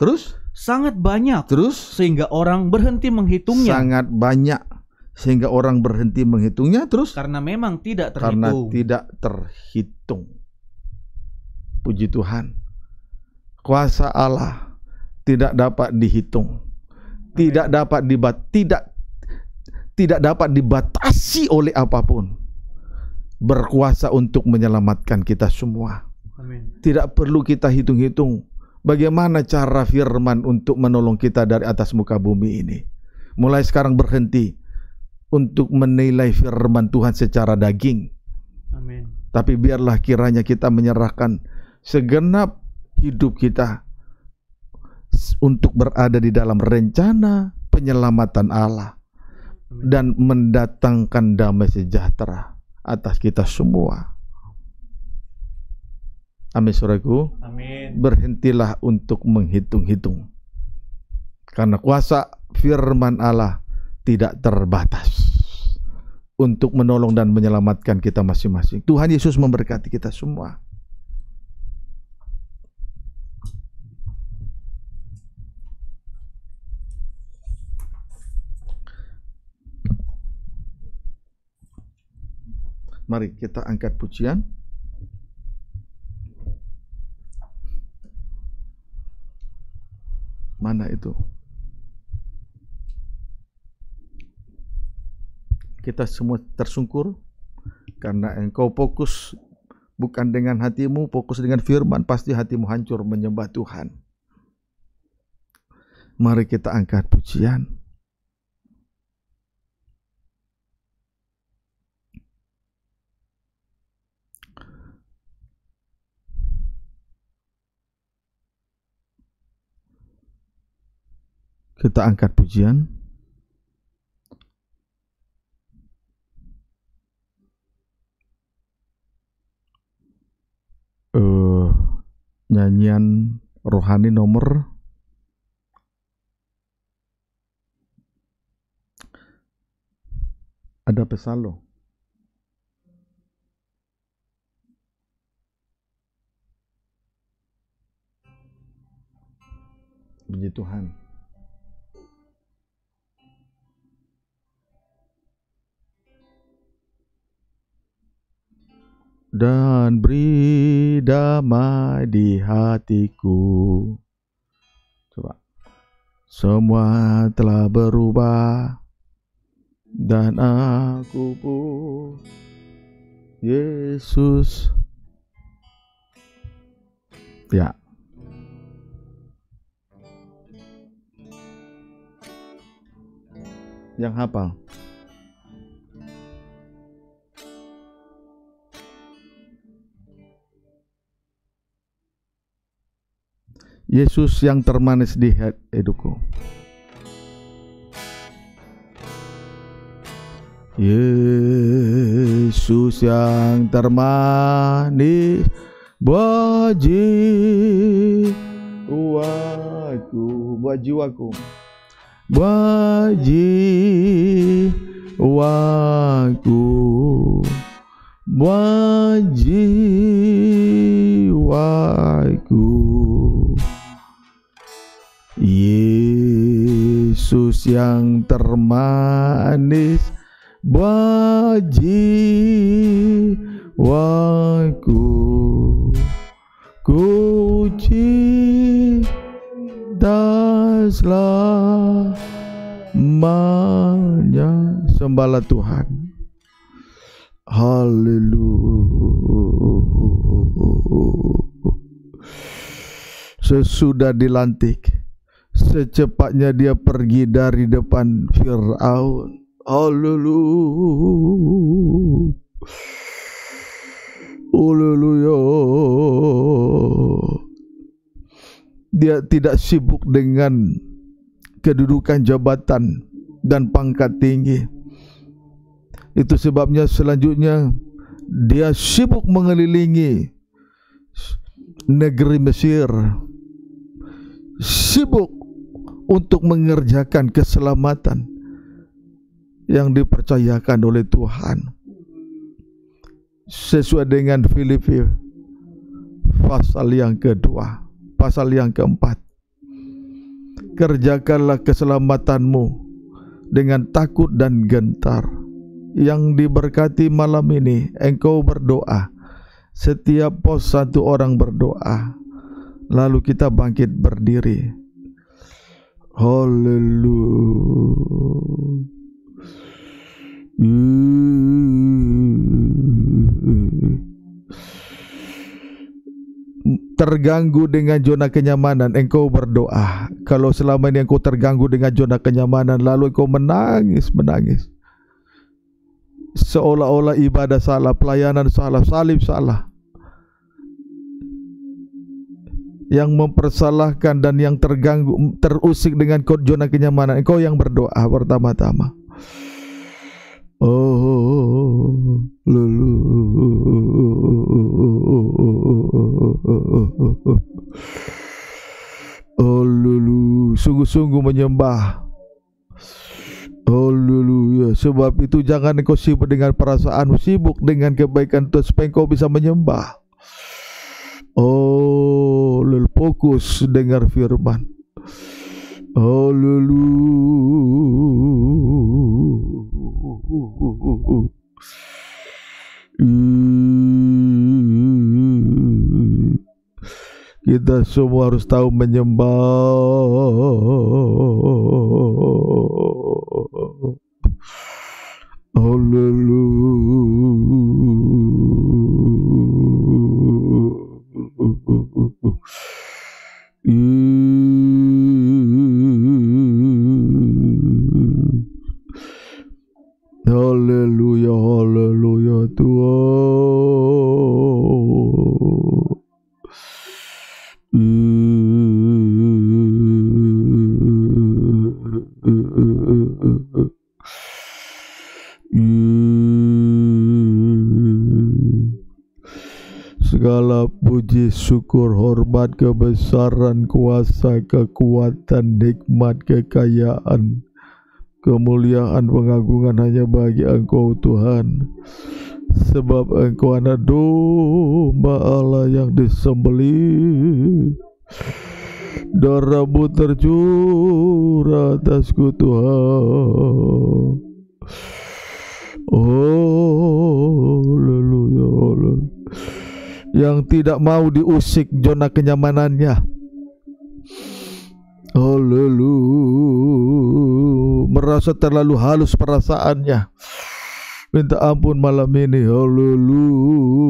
S2: Terus
S1: Sangat banyak
S2: terus
S1: sehingga orang berhenti menghitungnya
S2: sangat banyak sehingga orang berhenti menghitungnya terus
S1: karena memang tidak
S2: karena
S1: terhitung.
S2: tidak terhitung. Puji Tuhan. Kuasa Allah tidak dapat dihitung. Tidak dapat dibat tidak tidak dapat dibatasi oleh apa pun. Berkuasa untuk menyelamatkan kita semua.
S1: Amin.
S2: Tidak perlu kita hitung-hitung bagaimana cara firman untuk menolong kita dari atas muka bumi ini. Mulai sekarang berhenti untuk menilai firman Tuhan secara daging.
S1: Amin.
S2: Tapi biarlah kiranya kita menyerahkan segenap hidup kita untuk berada di dalam rencana penyelamatan Allah
S1: Amin.
S2: dan mendatangkan damai sejahtera atas kita semua. Amin saudaraku
S1: Amin.
S2: berhentilah untuk menghitung-hitung. Karena kuasa firman Allah tidak terbatas untuk menolong dan menyelamatkan kita masing-masing. Tuhan Yesus memberkati kita semua. Mari kita angkat pujian. Mana itu? Kita semua tersungkur karena engkau fokus bukan dengan hatimu, fokus dengan firman, pasti hatimu hancur menyembah Tuhan. Mari kita angkat pujian. Kita angkat pujian. eh nyanyian rohani nomor ada pesalo. Puji Tuhan. Dan beri damai di hatiku. Coba. Semua telah berubah dan aku pun Yesus. Ya. Yang hafal. Yesus yang termanis di hidupku. Yesus yang termanis buat jiwaku, buat jiwaku, buat jiwaku, buat jiwaku. Yang termanis buat jiwaku ku cinta selamanya sembahlah Tuhan. Haleluya. Sesudah dilantik secepatnya dia pergi dari depan Firaun. Haleluya. Dia tidak sibuk dengan kedudukan jabatan dan pangkat tinggi. Itu sebabnya selanjutnya dia sibuk mengelilingi negeri Mesir. Sibuk untuk mengerjakan keselamatan yang dipercayakan oleh Tuhan. Sesuai dengan Filipi pasal yang kedua pasal yang keempat. Kerjakanlah keselamatanmu dengan takut dan gentar. Yang diberkati malam ini engkau berdoa. Setiap pos satu orang berdoa. Lalu kita bangkit berdiri. Haleluya. Terganggu dengan zona kenyamanan, engkau berdoa. Kalau selama ini engkau terganggu dengan zona kenyamanan, lalu engkau menangis, menangis. Seolah-olah ibadah salah, pelayanan salah, salib salah. Yang mempersalahkan dan yang terganggu terusik dengan zona kenyamanan. Engkau yang berdoa pertama-tama. Oh lulu oh lulu sungguh-sungguh menyembah. Oh sebab itu jangan engkau sibuk dengan perasaan sibuk dengan kebaikan Tuhan supaya engkau bisa menyembah Oh, lel fokus dengar firman. Oh, lelu. Kita semua harus tahu menyembah. Oh, lelu. Haleluya, syukur hormat kebesaran kuasa kekuatan nikmat kekayaan kemuliaan pengagungan hanya bagi engkau Tuhan. Sebab engkau anak domba Allah yang disembeli. Darahmu tercurah atasku Tuhan. Oh haleluya yang tidak mau diusik zona kenyamanannya. Haleluya merasa terlalu halus perasaannya. Minta ampun malam ini. Haleluya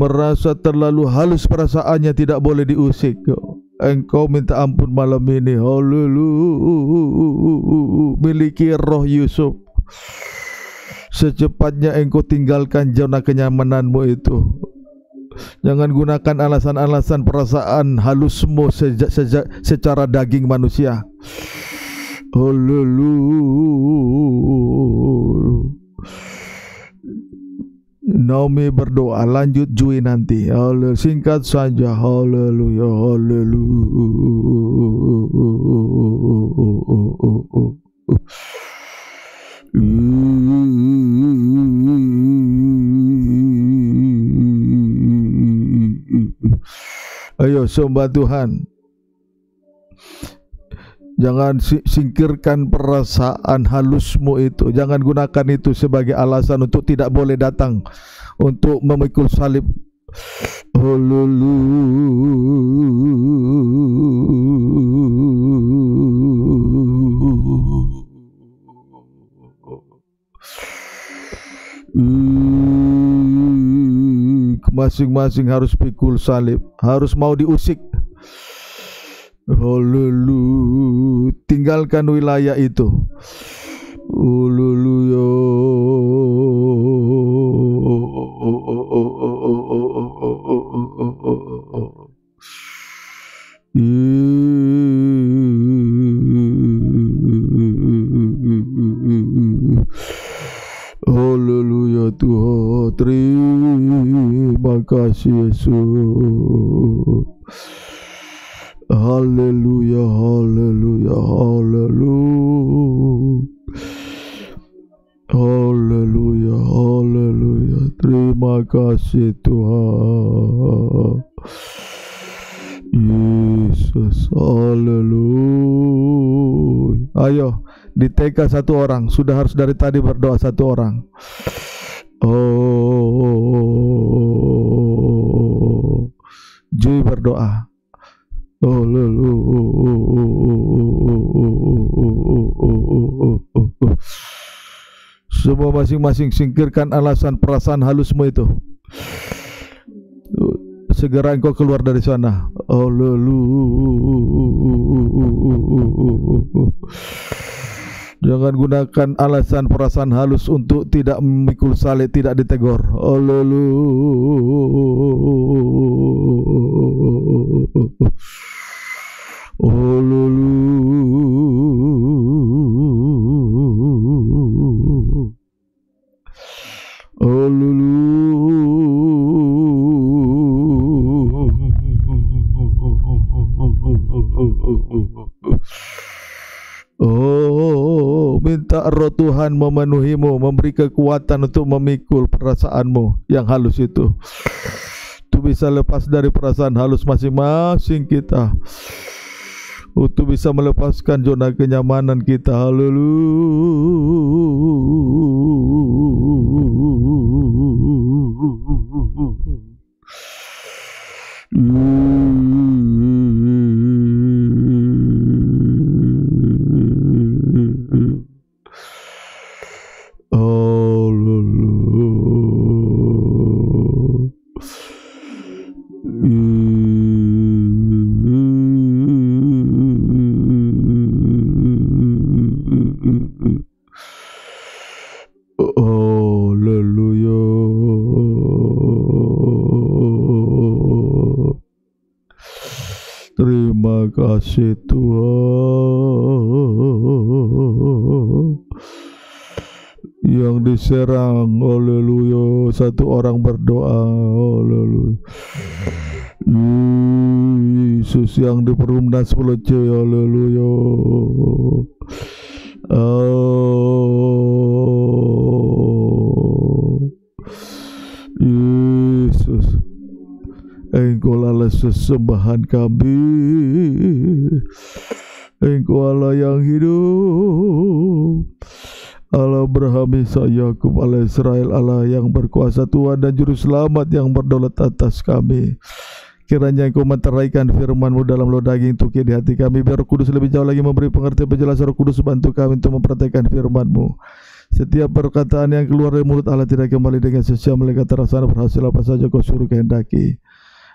S2: merasa terlalu halus perasaannya tidak boleh diusik engkau minta ampun malam ini haleluya miliki roh Yusuf secepatnya engkau tinggalkan zona kenyamananmu itu Jangan gunakan alasan-alasan perasaan halusmu seja, seja, secara daging manusia. Haleluya. Naomi berdoa lanjut Jui nanti. Haleluya. Singkat saja. Haleluya. Haleluya. Ayo sembah Tuhan. Jangan singkirkan perasaan halusmu itu. Jangan gunakan itu sebagai alasan untuk tidak boleh datang untuk memikul salib. Oh, masing-masing harus pikul salib, harus mau diusik. Haleluya, tinggalkan wilayah itu. Haleluya. Haleluya Tuhan Terima kasih Yesus kasih Tuhan Yesus Haleluya. Ayo di TK satu orang. Sudah harus dari tadi berdoa satu orang. Oh Jui berdoa. Oh lalu semua masing-masing singkirkan alasan perasaan halusmu itu segera engkau keluar dari sana oh Jangan gunakan alasan perasaan halus untuk tidak memikul salib, tidak ditegur. Ololu. Ololu. minta roh Tuhan memenuhimu, memberi kekuatan untuk memikul perasaanmu yang halus itu. Untuk bisa lepas dari perasaan halus masing-masing kita. Untuk bisa melepaskan zona kenyamanan kita. Haleluya. Kasih Tuhan. Yang diserang haleluya. Satu orang berdoa haleluya. Yesus yang diperumdah sepuluh cuy haleluya. Oh Engkau lah sesembahan kami Engkau Allah yang hidup Allah Abraham, Isa, Yakub, Allah Israel, Allah yang berkuasa Tuhan dan Juru Selamat yang berdaulat atas kami. Kiranya Engkau menteraikan firman-Mu dalam loh daging tuki di hati kami. Biar Kudus lebih jauh lagi memberi pengertian penjelasan Roh Kudus bantu kami untuk mempraktikkan firman-Mu. Setiap perkataan yang keluar dari mulut Allah tidak kembali dengan sesuai mereka terasa berhasil apa saja kau suruh kehendaki.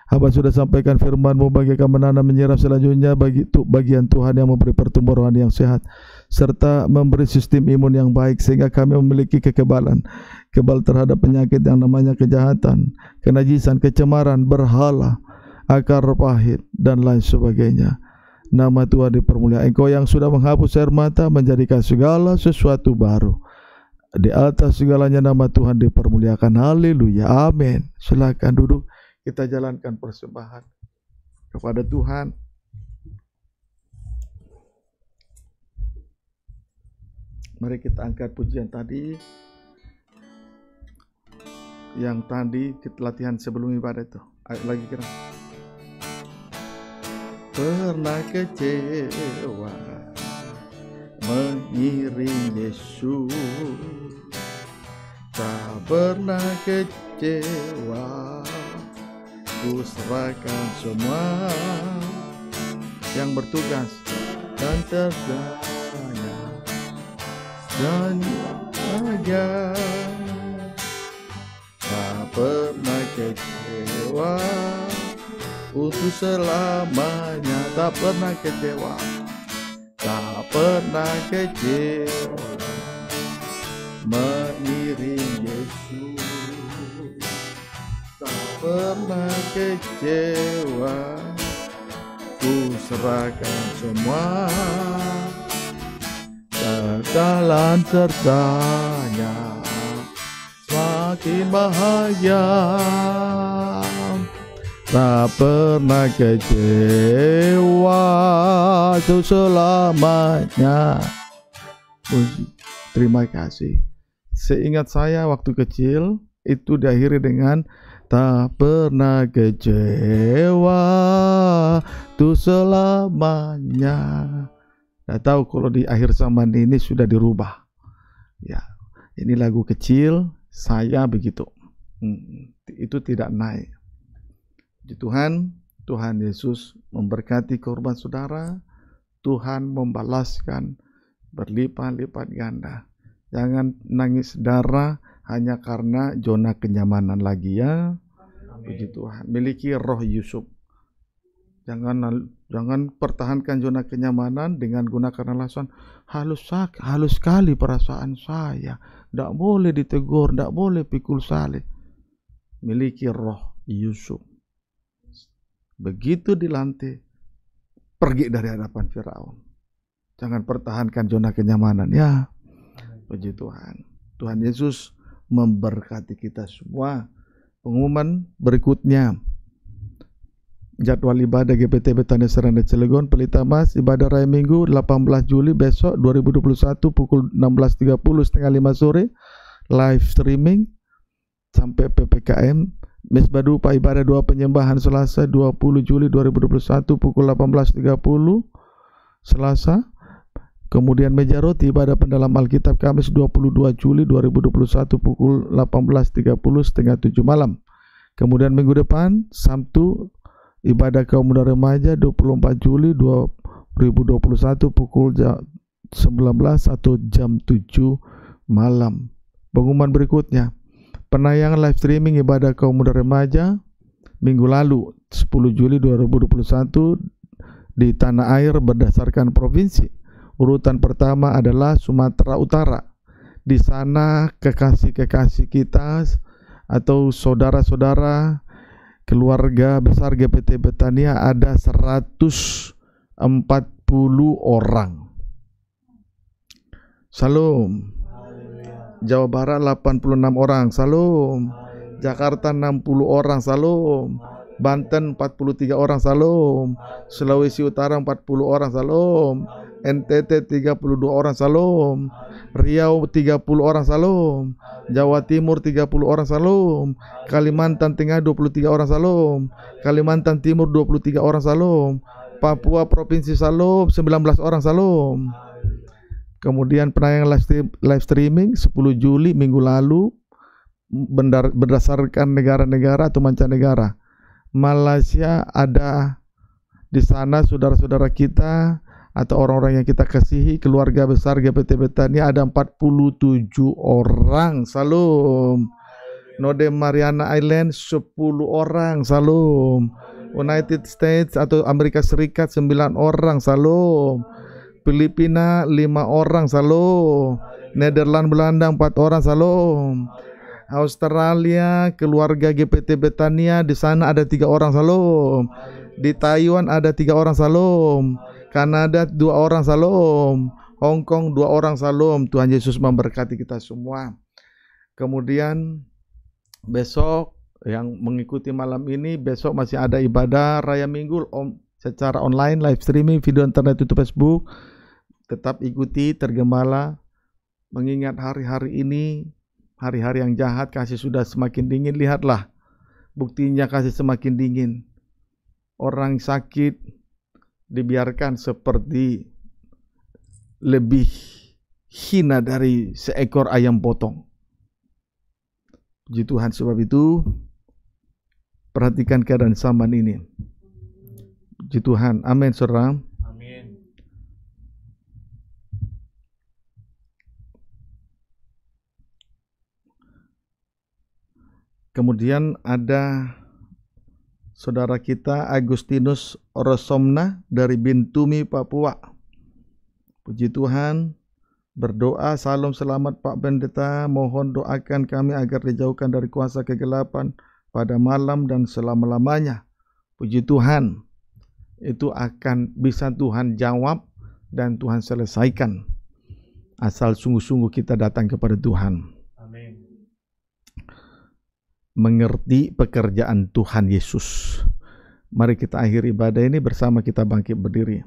S2: Hamba sudah sampaikan firman-Mu bagaikan menanam menyiram selanjutnya bagi bagian Tuhan yang memberi pertumbuhan rohani yang sehat serta memberi sistem imun yang baik sehingga kami memiliki kekebalan kebal terhadap penyakit yang namanya kejahatan, kenajisan, kecemaran, berhala, akar pahit dan lain sebagainya. Nama Tuhan dipermuliakan. Engkau yang sudah menghapus air mata menjadikan segala sesuatu baru. Di atas segalanya nama Tuhan dipermuliakan. Haleluya. Amin. Silakan duduk kita jalankan persembahan kepada Tuhan. Mari kita angkat pujian tadi yang tadi kita latihan sebelum ibadah itu. Ayo lagi kira. pernah kecewa mengiring Yesus tak pernah kecewa ku serahkan semua yang bertugas dan terdaya dan bahagia tak pernah kecewa. Untuk selamanya tak pernah kecewa. Tak pernah kecewa. Mengiring Yesus pernah kecewa. Ku serahkan semua. Dalam sertanya semakin bahagia tak pernah kecewa itu selamanya. Terima kasih. Seingat saya waktu kecil itu diakhiri dengan tak pernah kecewa tuh selamanya Tidak tahu kalau di akhir zaman ini sudah dirubah. Ya, ini lagu kecil, saya begitu. Hmm, itu tidak naik. Puji Tuhan, Tuhan Yesus memberkati korban saudara. Tuhan membalaskan berlipat-lipat ganda. Jangan nangis darah hanya karena zona kenyamanan lagi ya. Puji Tuhan. Miliki roh Yusuf. Jangan jangan pertahankan zona kenyamanan dengan gunakan alasan halus sak, halus sekali perasaan saya. Tidak boleh ditegur, tidak boleh pikul saleh. Miliki roh Yusuf. Begitu dilantik, pergi dari hadapan Firaun. Jangan pertahankan zona kenyamanan ya. Puji Tuhan. Tuhan Yesus memberkati kita semua. Pengumuman berikutnya. Jadwal ibadah GPT Betania Seranda Cilegon Pelita Mas ibadah raya Minggu 18 Juli besok 2021 pukul 16.30 setengah 5 sore. Live streaming sampai PPKM Mesbah Dupa ibadah dua penyembahan Selasa 20 Juli 2021 pukul 18.30 Selasa Kemudian meja roti ibadah pendalam Alkitab Kamis 22 Juli 2021 pukul 18.30 setengah 7 malam. Kemudian minggu depan Sabtu ibadah kaum muda remaja 24 Juli 2021 pukul 19 atau jam 7 malam. Pengumuman berikutnya, penayangan live streaming ibadah kaum muda remaja minggu lalu 10 Juli 2021 di tanah air berdasarkan provinsi. Urutan pertama adalah Sumatera Utara. Di sana kekasih-kekasih kita atau saudara-saudara keluarga besar GPT Betania ada 140 orang. Salam. Jawa Barat 86 orang. Salam. Jakarta 60 orang. Salam. Banten 43 orang. Salam. Sulawesi Utara 40 orang. Salam. NTT 32 orang. Salam. Riau 30 orang salam, Jawa Timur 30 orang salam, Kalimantan Tengah 23 orang salam, Kalimantan Timur 23 orang salam, Papua Provinsi Salam 19 orang salam. Kemudian penayangan live streaming 10 Juli minggu lalu berdasarkan negara-negara atau mancanegara. Malaysia ada di sana saudara-saudara kita atau orang-orang yang kita kasihi keluarga besar GPT Betania ada 47 orang. Salam. Node Mariana Island 10 orang. Salam. United States atau Amerika Serikat 9 orang. Salam. Filipina 5 orang. Salam. Nederland Belanda 4 orang. Salam. Australia keluarga GPT Betania di sana ada tiga orang. Salam. Di Taiwan ada tiga orang. Salam Kanada dua orang salam, Hong Kong dua orang salam. Tuhan Yesus memberkati kita semua. Kemudian besok yang mengikuti malam ini besok masih ada ibadah raya minggu om, secara online live streaming video internet YouTube Facebook. Tetap ikuti tergembala mengingat hari-hari ini hari-hari yang jahat kasih sudah semakin dingin lihatlah buktinya kasih semakin dingin orang sakit dibiarkan seperti lebih hina dari seekor ayam potong. Puji Tuhan sebab itu perhatikan keadaan zaman ini. Puji Tuhan. Amin, Saudara.
S1: Amin.
S2: Kemudian ada saudara kita Agustinus Rosomna dari Bintumi, Papua. Puji Tuhan, berdoa salam selamat Pak Pendeta, mohon doakan kami agar dijauhkan dari kuasa kegelapan pada malam dan selama-lamanya. Puji Tuhan, itu akan bisa Tuhan jawab dan Tuhan selesaikan. Asal sungguh-sungguh kita datang kepada Tuhan. Mengerti pekerjaan Tuhan Yesus. Mari kita akhiri ibadah ini bersama kita bangkit berdiri.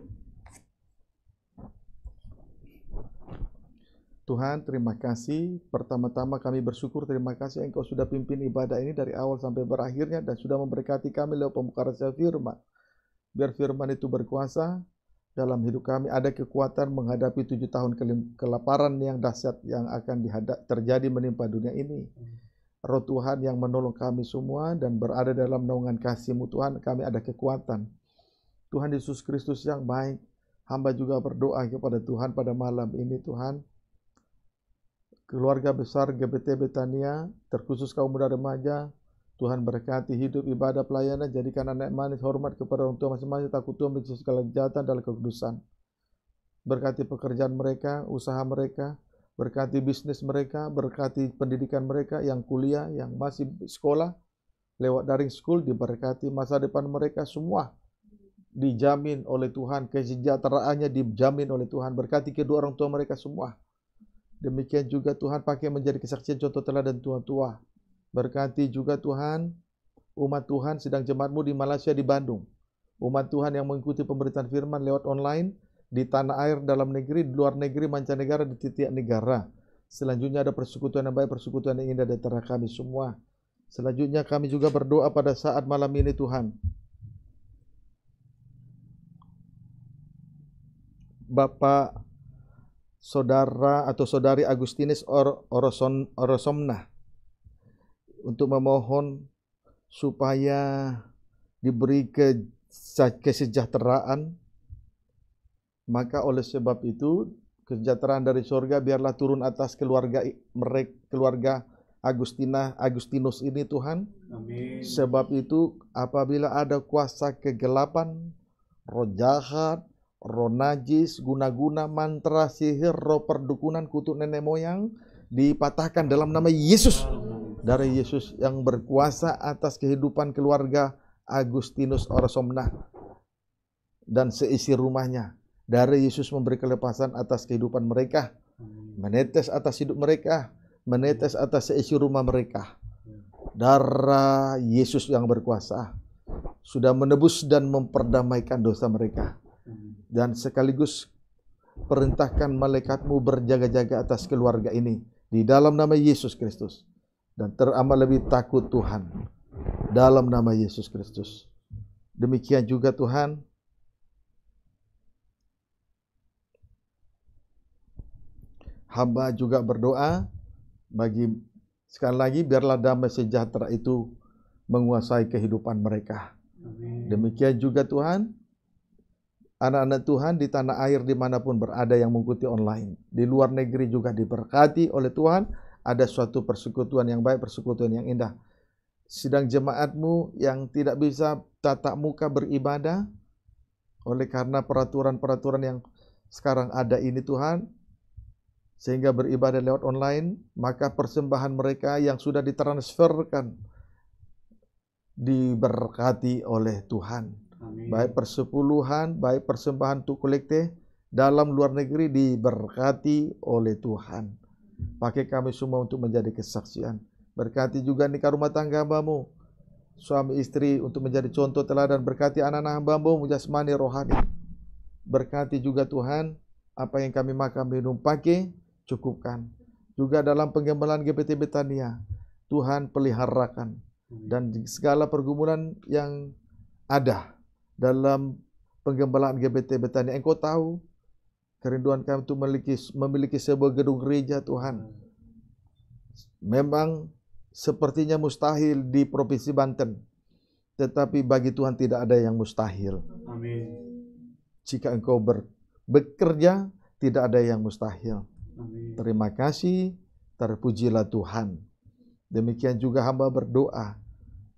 S2: Tuhan, terima kasih. Pertama-tama kami bersyukur, terima kasih Engkau sudah pimpin ibadah ini dari awal sampai berakhirnya dan sudah memberkati kami lewat pembukaan firman. Biar firman itu berkuasa dalam hidup kami. Ada kekuatan menghadapi tujuh tahun kelaparan yang dahsyat yang akan terjadi menimpa dunia ini. Roh Tuhan yang menolong kami semua dan berada dalam naungan kasih-Mu Tuhan, kami ada kekuatan. Tuhan Yesus Kristus yang baik, hamba juga berdoa kepada Tuhan pada malam ini Tuhan. Keluarga besar GBT Betania, terkhusus kaum muda remaja, Tuhan berkati hidup ibadah pelayanan, jadikan anak manis hormat kepada orang tua masing-masing, takut Tuhan benci segala kejahatan dalam kekudusan. Berkati pekerjaan mereka, usaha mereka, berkati bisnis mereka, berkati pendidikan mereka yang kuliah, yang masih sekolah, lewat daring school, diberkati masa depan mereka semua dijamin oleh Tuhan, kesejahteraannya dijamin oleh Tuhan, berkati kedua orang tua mereka semua. Demikian juga Tuhan pakai menjadi kesaksian contoh teladan Tuhan tua. Berkati juga Tuhan, umat Tuhan sedang jemaatmu di Malaysia, di Bandung. Umat Tuhan yang mengikuti pemberitaan firman lewat online, di tanah air, dalam negeri, di luar negeri, mancanegara, di titik negara. Selanjutnya ada persekutuan yang baik, persekutuan yang indah di antara kami semua. Selanjutnya kami juga berdoa pada saat malam ini Tuhan. Bapak, saudara atau saudari Agustinus Or Oroson Orosomna untuk memohon supaya diberi ke kesejahteraan maka oleh sebab itu kesejahteraan dari sorga biarlah turun atas keluarga mereka keluarga Agustina Agustinus ini Tuhan
S1: Amin.
S2: sebab itu apabila ada kuasa kegelapan roh jahat roh najis guna-guna mantra sihir roh perdukunan kutuk nenek moyang dipatahkan dalam nama Yesus dari Yesus yang berkuasa atas kehidupan keluarga Agustinus Orosomna dan seisi rumahnya. Dari Yesus memberi kelepasan atas kehidupan mereka, menetes atas hidup mereka, menetes atas seisi rumah mereka. Darah Yesus yang berkuasa sudah menebus dan memperdamaikan dosa mereka. Dan sekaligus perintahkan malaikatmu berjaga-jaga atas keluarga ini di dalam nama Yesus Kristus dan teramat lebih takut Tuhan dalam nama Yesus Kristus. Demikian juga Tuhan hamba juga berdoa bagi sekali lagi biarlah damai sejahtera itu menguasai kehidupan mereka. Demikian juga Tuhan anak-anak Tuhan di tanah air di mana pun berada yang mengikuti online. Di luar negeri juga diberkati oleh Tuhan. Ada suatu persekutuan yang baik, persekutuan yang indah. Sidang jemaatmu yang tidak bisa tatap muka beribadah. Oleh karena peraturan-peraturan yang sekarang ada ini Tuhan. Sehingga beribadah lewat online. Maka persembahan mereka yang sudah ditransferkan. Diberkati oleh Tuhan
S1: Amin.
S2: baik persepuluhan, baik persembahan untuk kolekte dalam luar negeri diberkati oleh Tuhan. Pakai kami semua untuk menjadi kesaksian. Berkati juga nikah rumah tangga hambamu. Suami istri untuk menjadi contoh teladan. Berkati anak-anak hambamu jasmani rohani. Berkati juga Tuhan apa yang kami makan minum pakai cukupkan. Juga dalam pengembalaan GPT Betania Tuhan peliharakan dan segala pergumulan yang ada dalam penggembalaan GBT Betania. Engkau tahu kerinduan kami untuk memiliki, memiliki sebuah gedung gereja Tuhan. Memang sepertinya mustahil di Provinsi Banten. Tetapi bagi Tuhan tidak ada yang mustahil.
S3: Amin.
S2: Jika engkau ber, bekerja, tidak ada yang mustahil.
S3: Amin.
S2: Terima kasih, terpujilah Tuhan. Demikian juga hamba berdoa.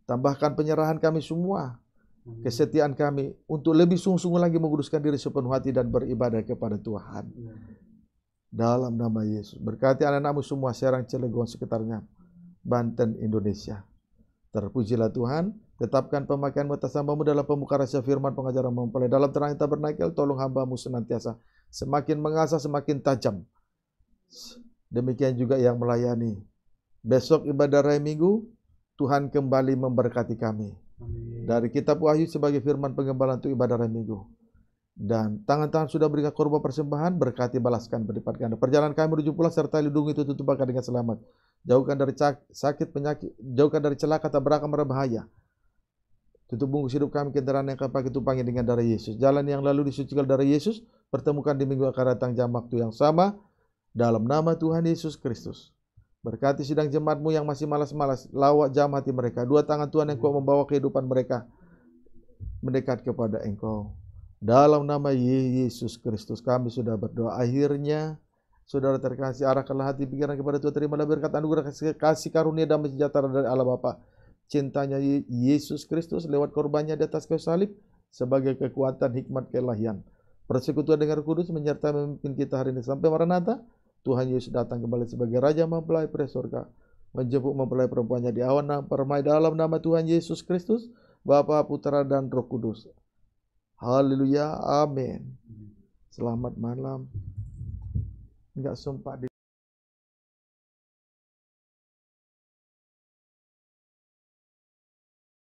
S2: Tambahkan penyerahan kami semua,
S3: Amin.
S2: kesetiaan kami untuk lebih sungguh-sungguh lagi menguduskan diri sepenuh hati dan beribadah kepada Tuhan. Dalam nama Yesus. Berkati anak-anakmu semua Serang, Cilegon, sekitarnya. Banten, Indonesia. Terpujilah Tuhan. Tetapkan pemakaianmu atas hambamu dalam pemuka rahasia firman pengajaran mempelai. Dalam terang tabernakel, tolong hambamu senantiasa. Semakin mengasah, semakin tajam. Demikian juga yang melayani. Besok ibadah raya minggu, Tuhan kembali memberkati kami.
S3: Amin.
S2: Dari kitab Wahyu sebagai firman penggembalaan untuk ibadah raya minggu. Dan tangan-tangan sudah berikan korban persembahan, berkati balaskan berlipat ganda. Perjalanan kami menuju pulang serta lindungi itu tutup bakal dengan selamat. Jauhkan dari cak- sakit penyakit, jauhkan dari celaka tabrakan mara bahaya. Tutup bungkus hidup kami kendaraan yang akan pakai tumpangi dengan darah Yesus. Jalan yang lalu disucikan darah Yesus, pertemukan di minggu akan datang jam waktu yang sama dalam nama Tuhan Yesus Kristus. Berkati sidang jemaatmu yang masih malas-malas, lawak jam hati mereka. Dua tangan Tuhan yang kuat membawa kehidupan mereka mendekat kepada Engkau. Dalam nama Yesus Kristus kami sudah berdoa. Akhirnya saudara terkasih arahkanlah hati pikiran kepada Tuhan terimalah berkat anugerah kasih, karunia dan sejahtera dari Allah Bapa. Cintanya Ye- Yesus Kristus lewat korbannya di atas kayu salib sebagai kekuatan hikmat kelahian. Persekutuan dengan Kudus menyertai memimpin kita hari ini sampai Maranatha. Tuhan Yesus datang kembali sebagai Raja mempelai pria surga. Menjemput mempelai perempuannya di awan nam- permai dalam nama Tuhan Yesus Kristus, Bapa, Putra, dan Roh Kudus. Haleluya, amin. Selamat malam. Enggak sempat di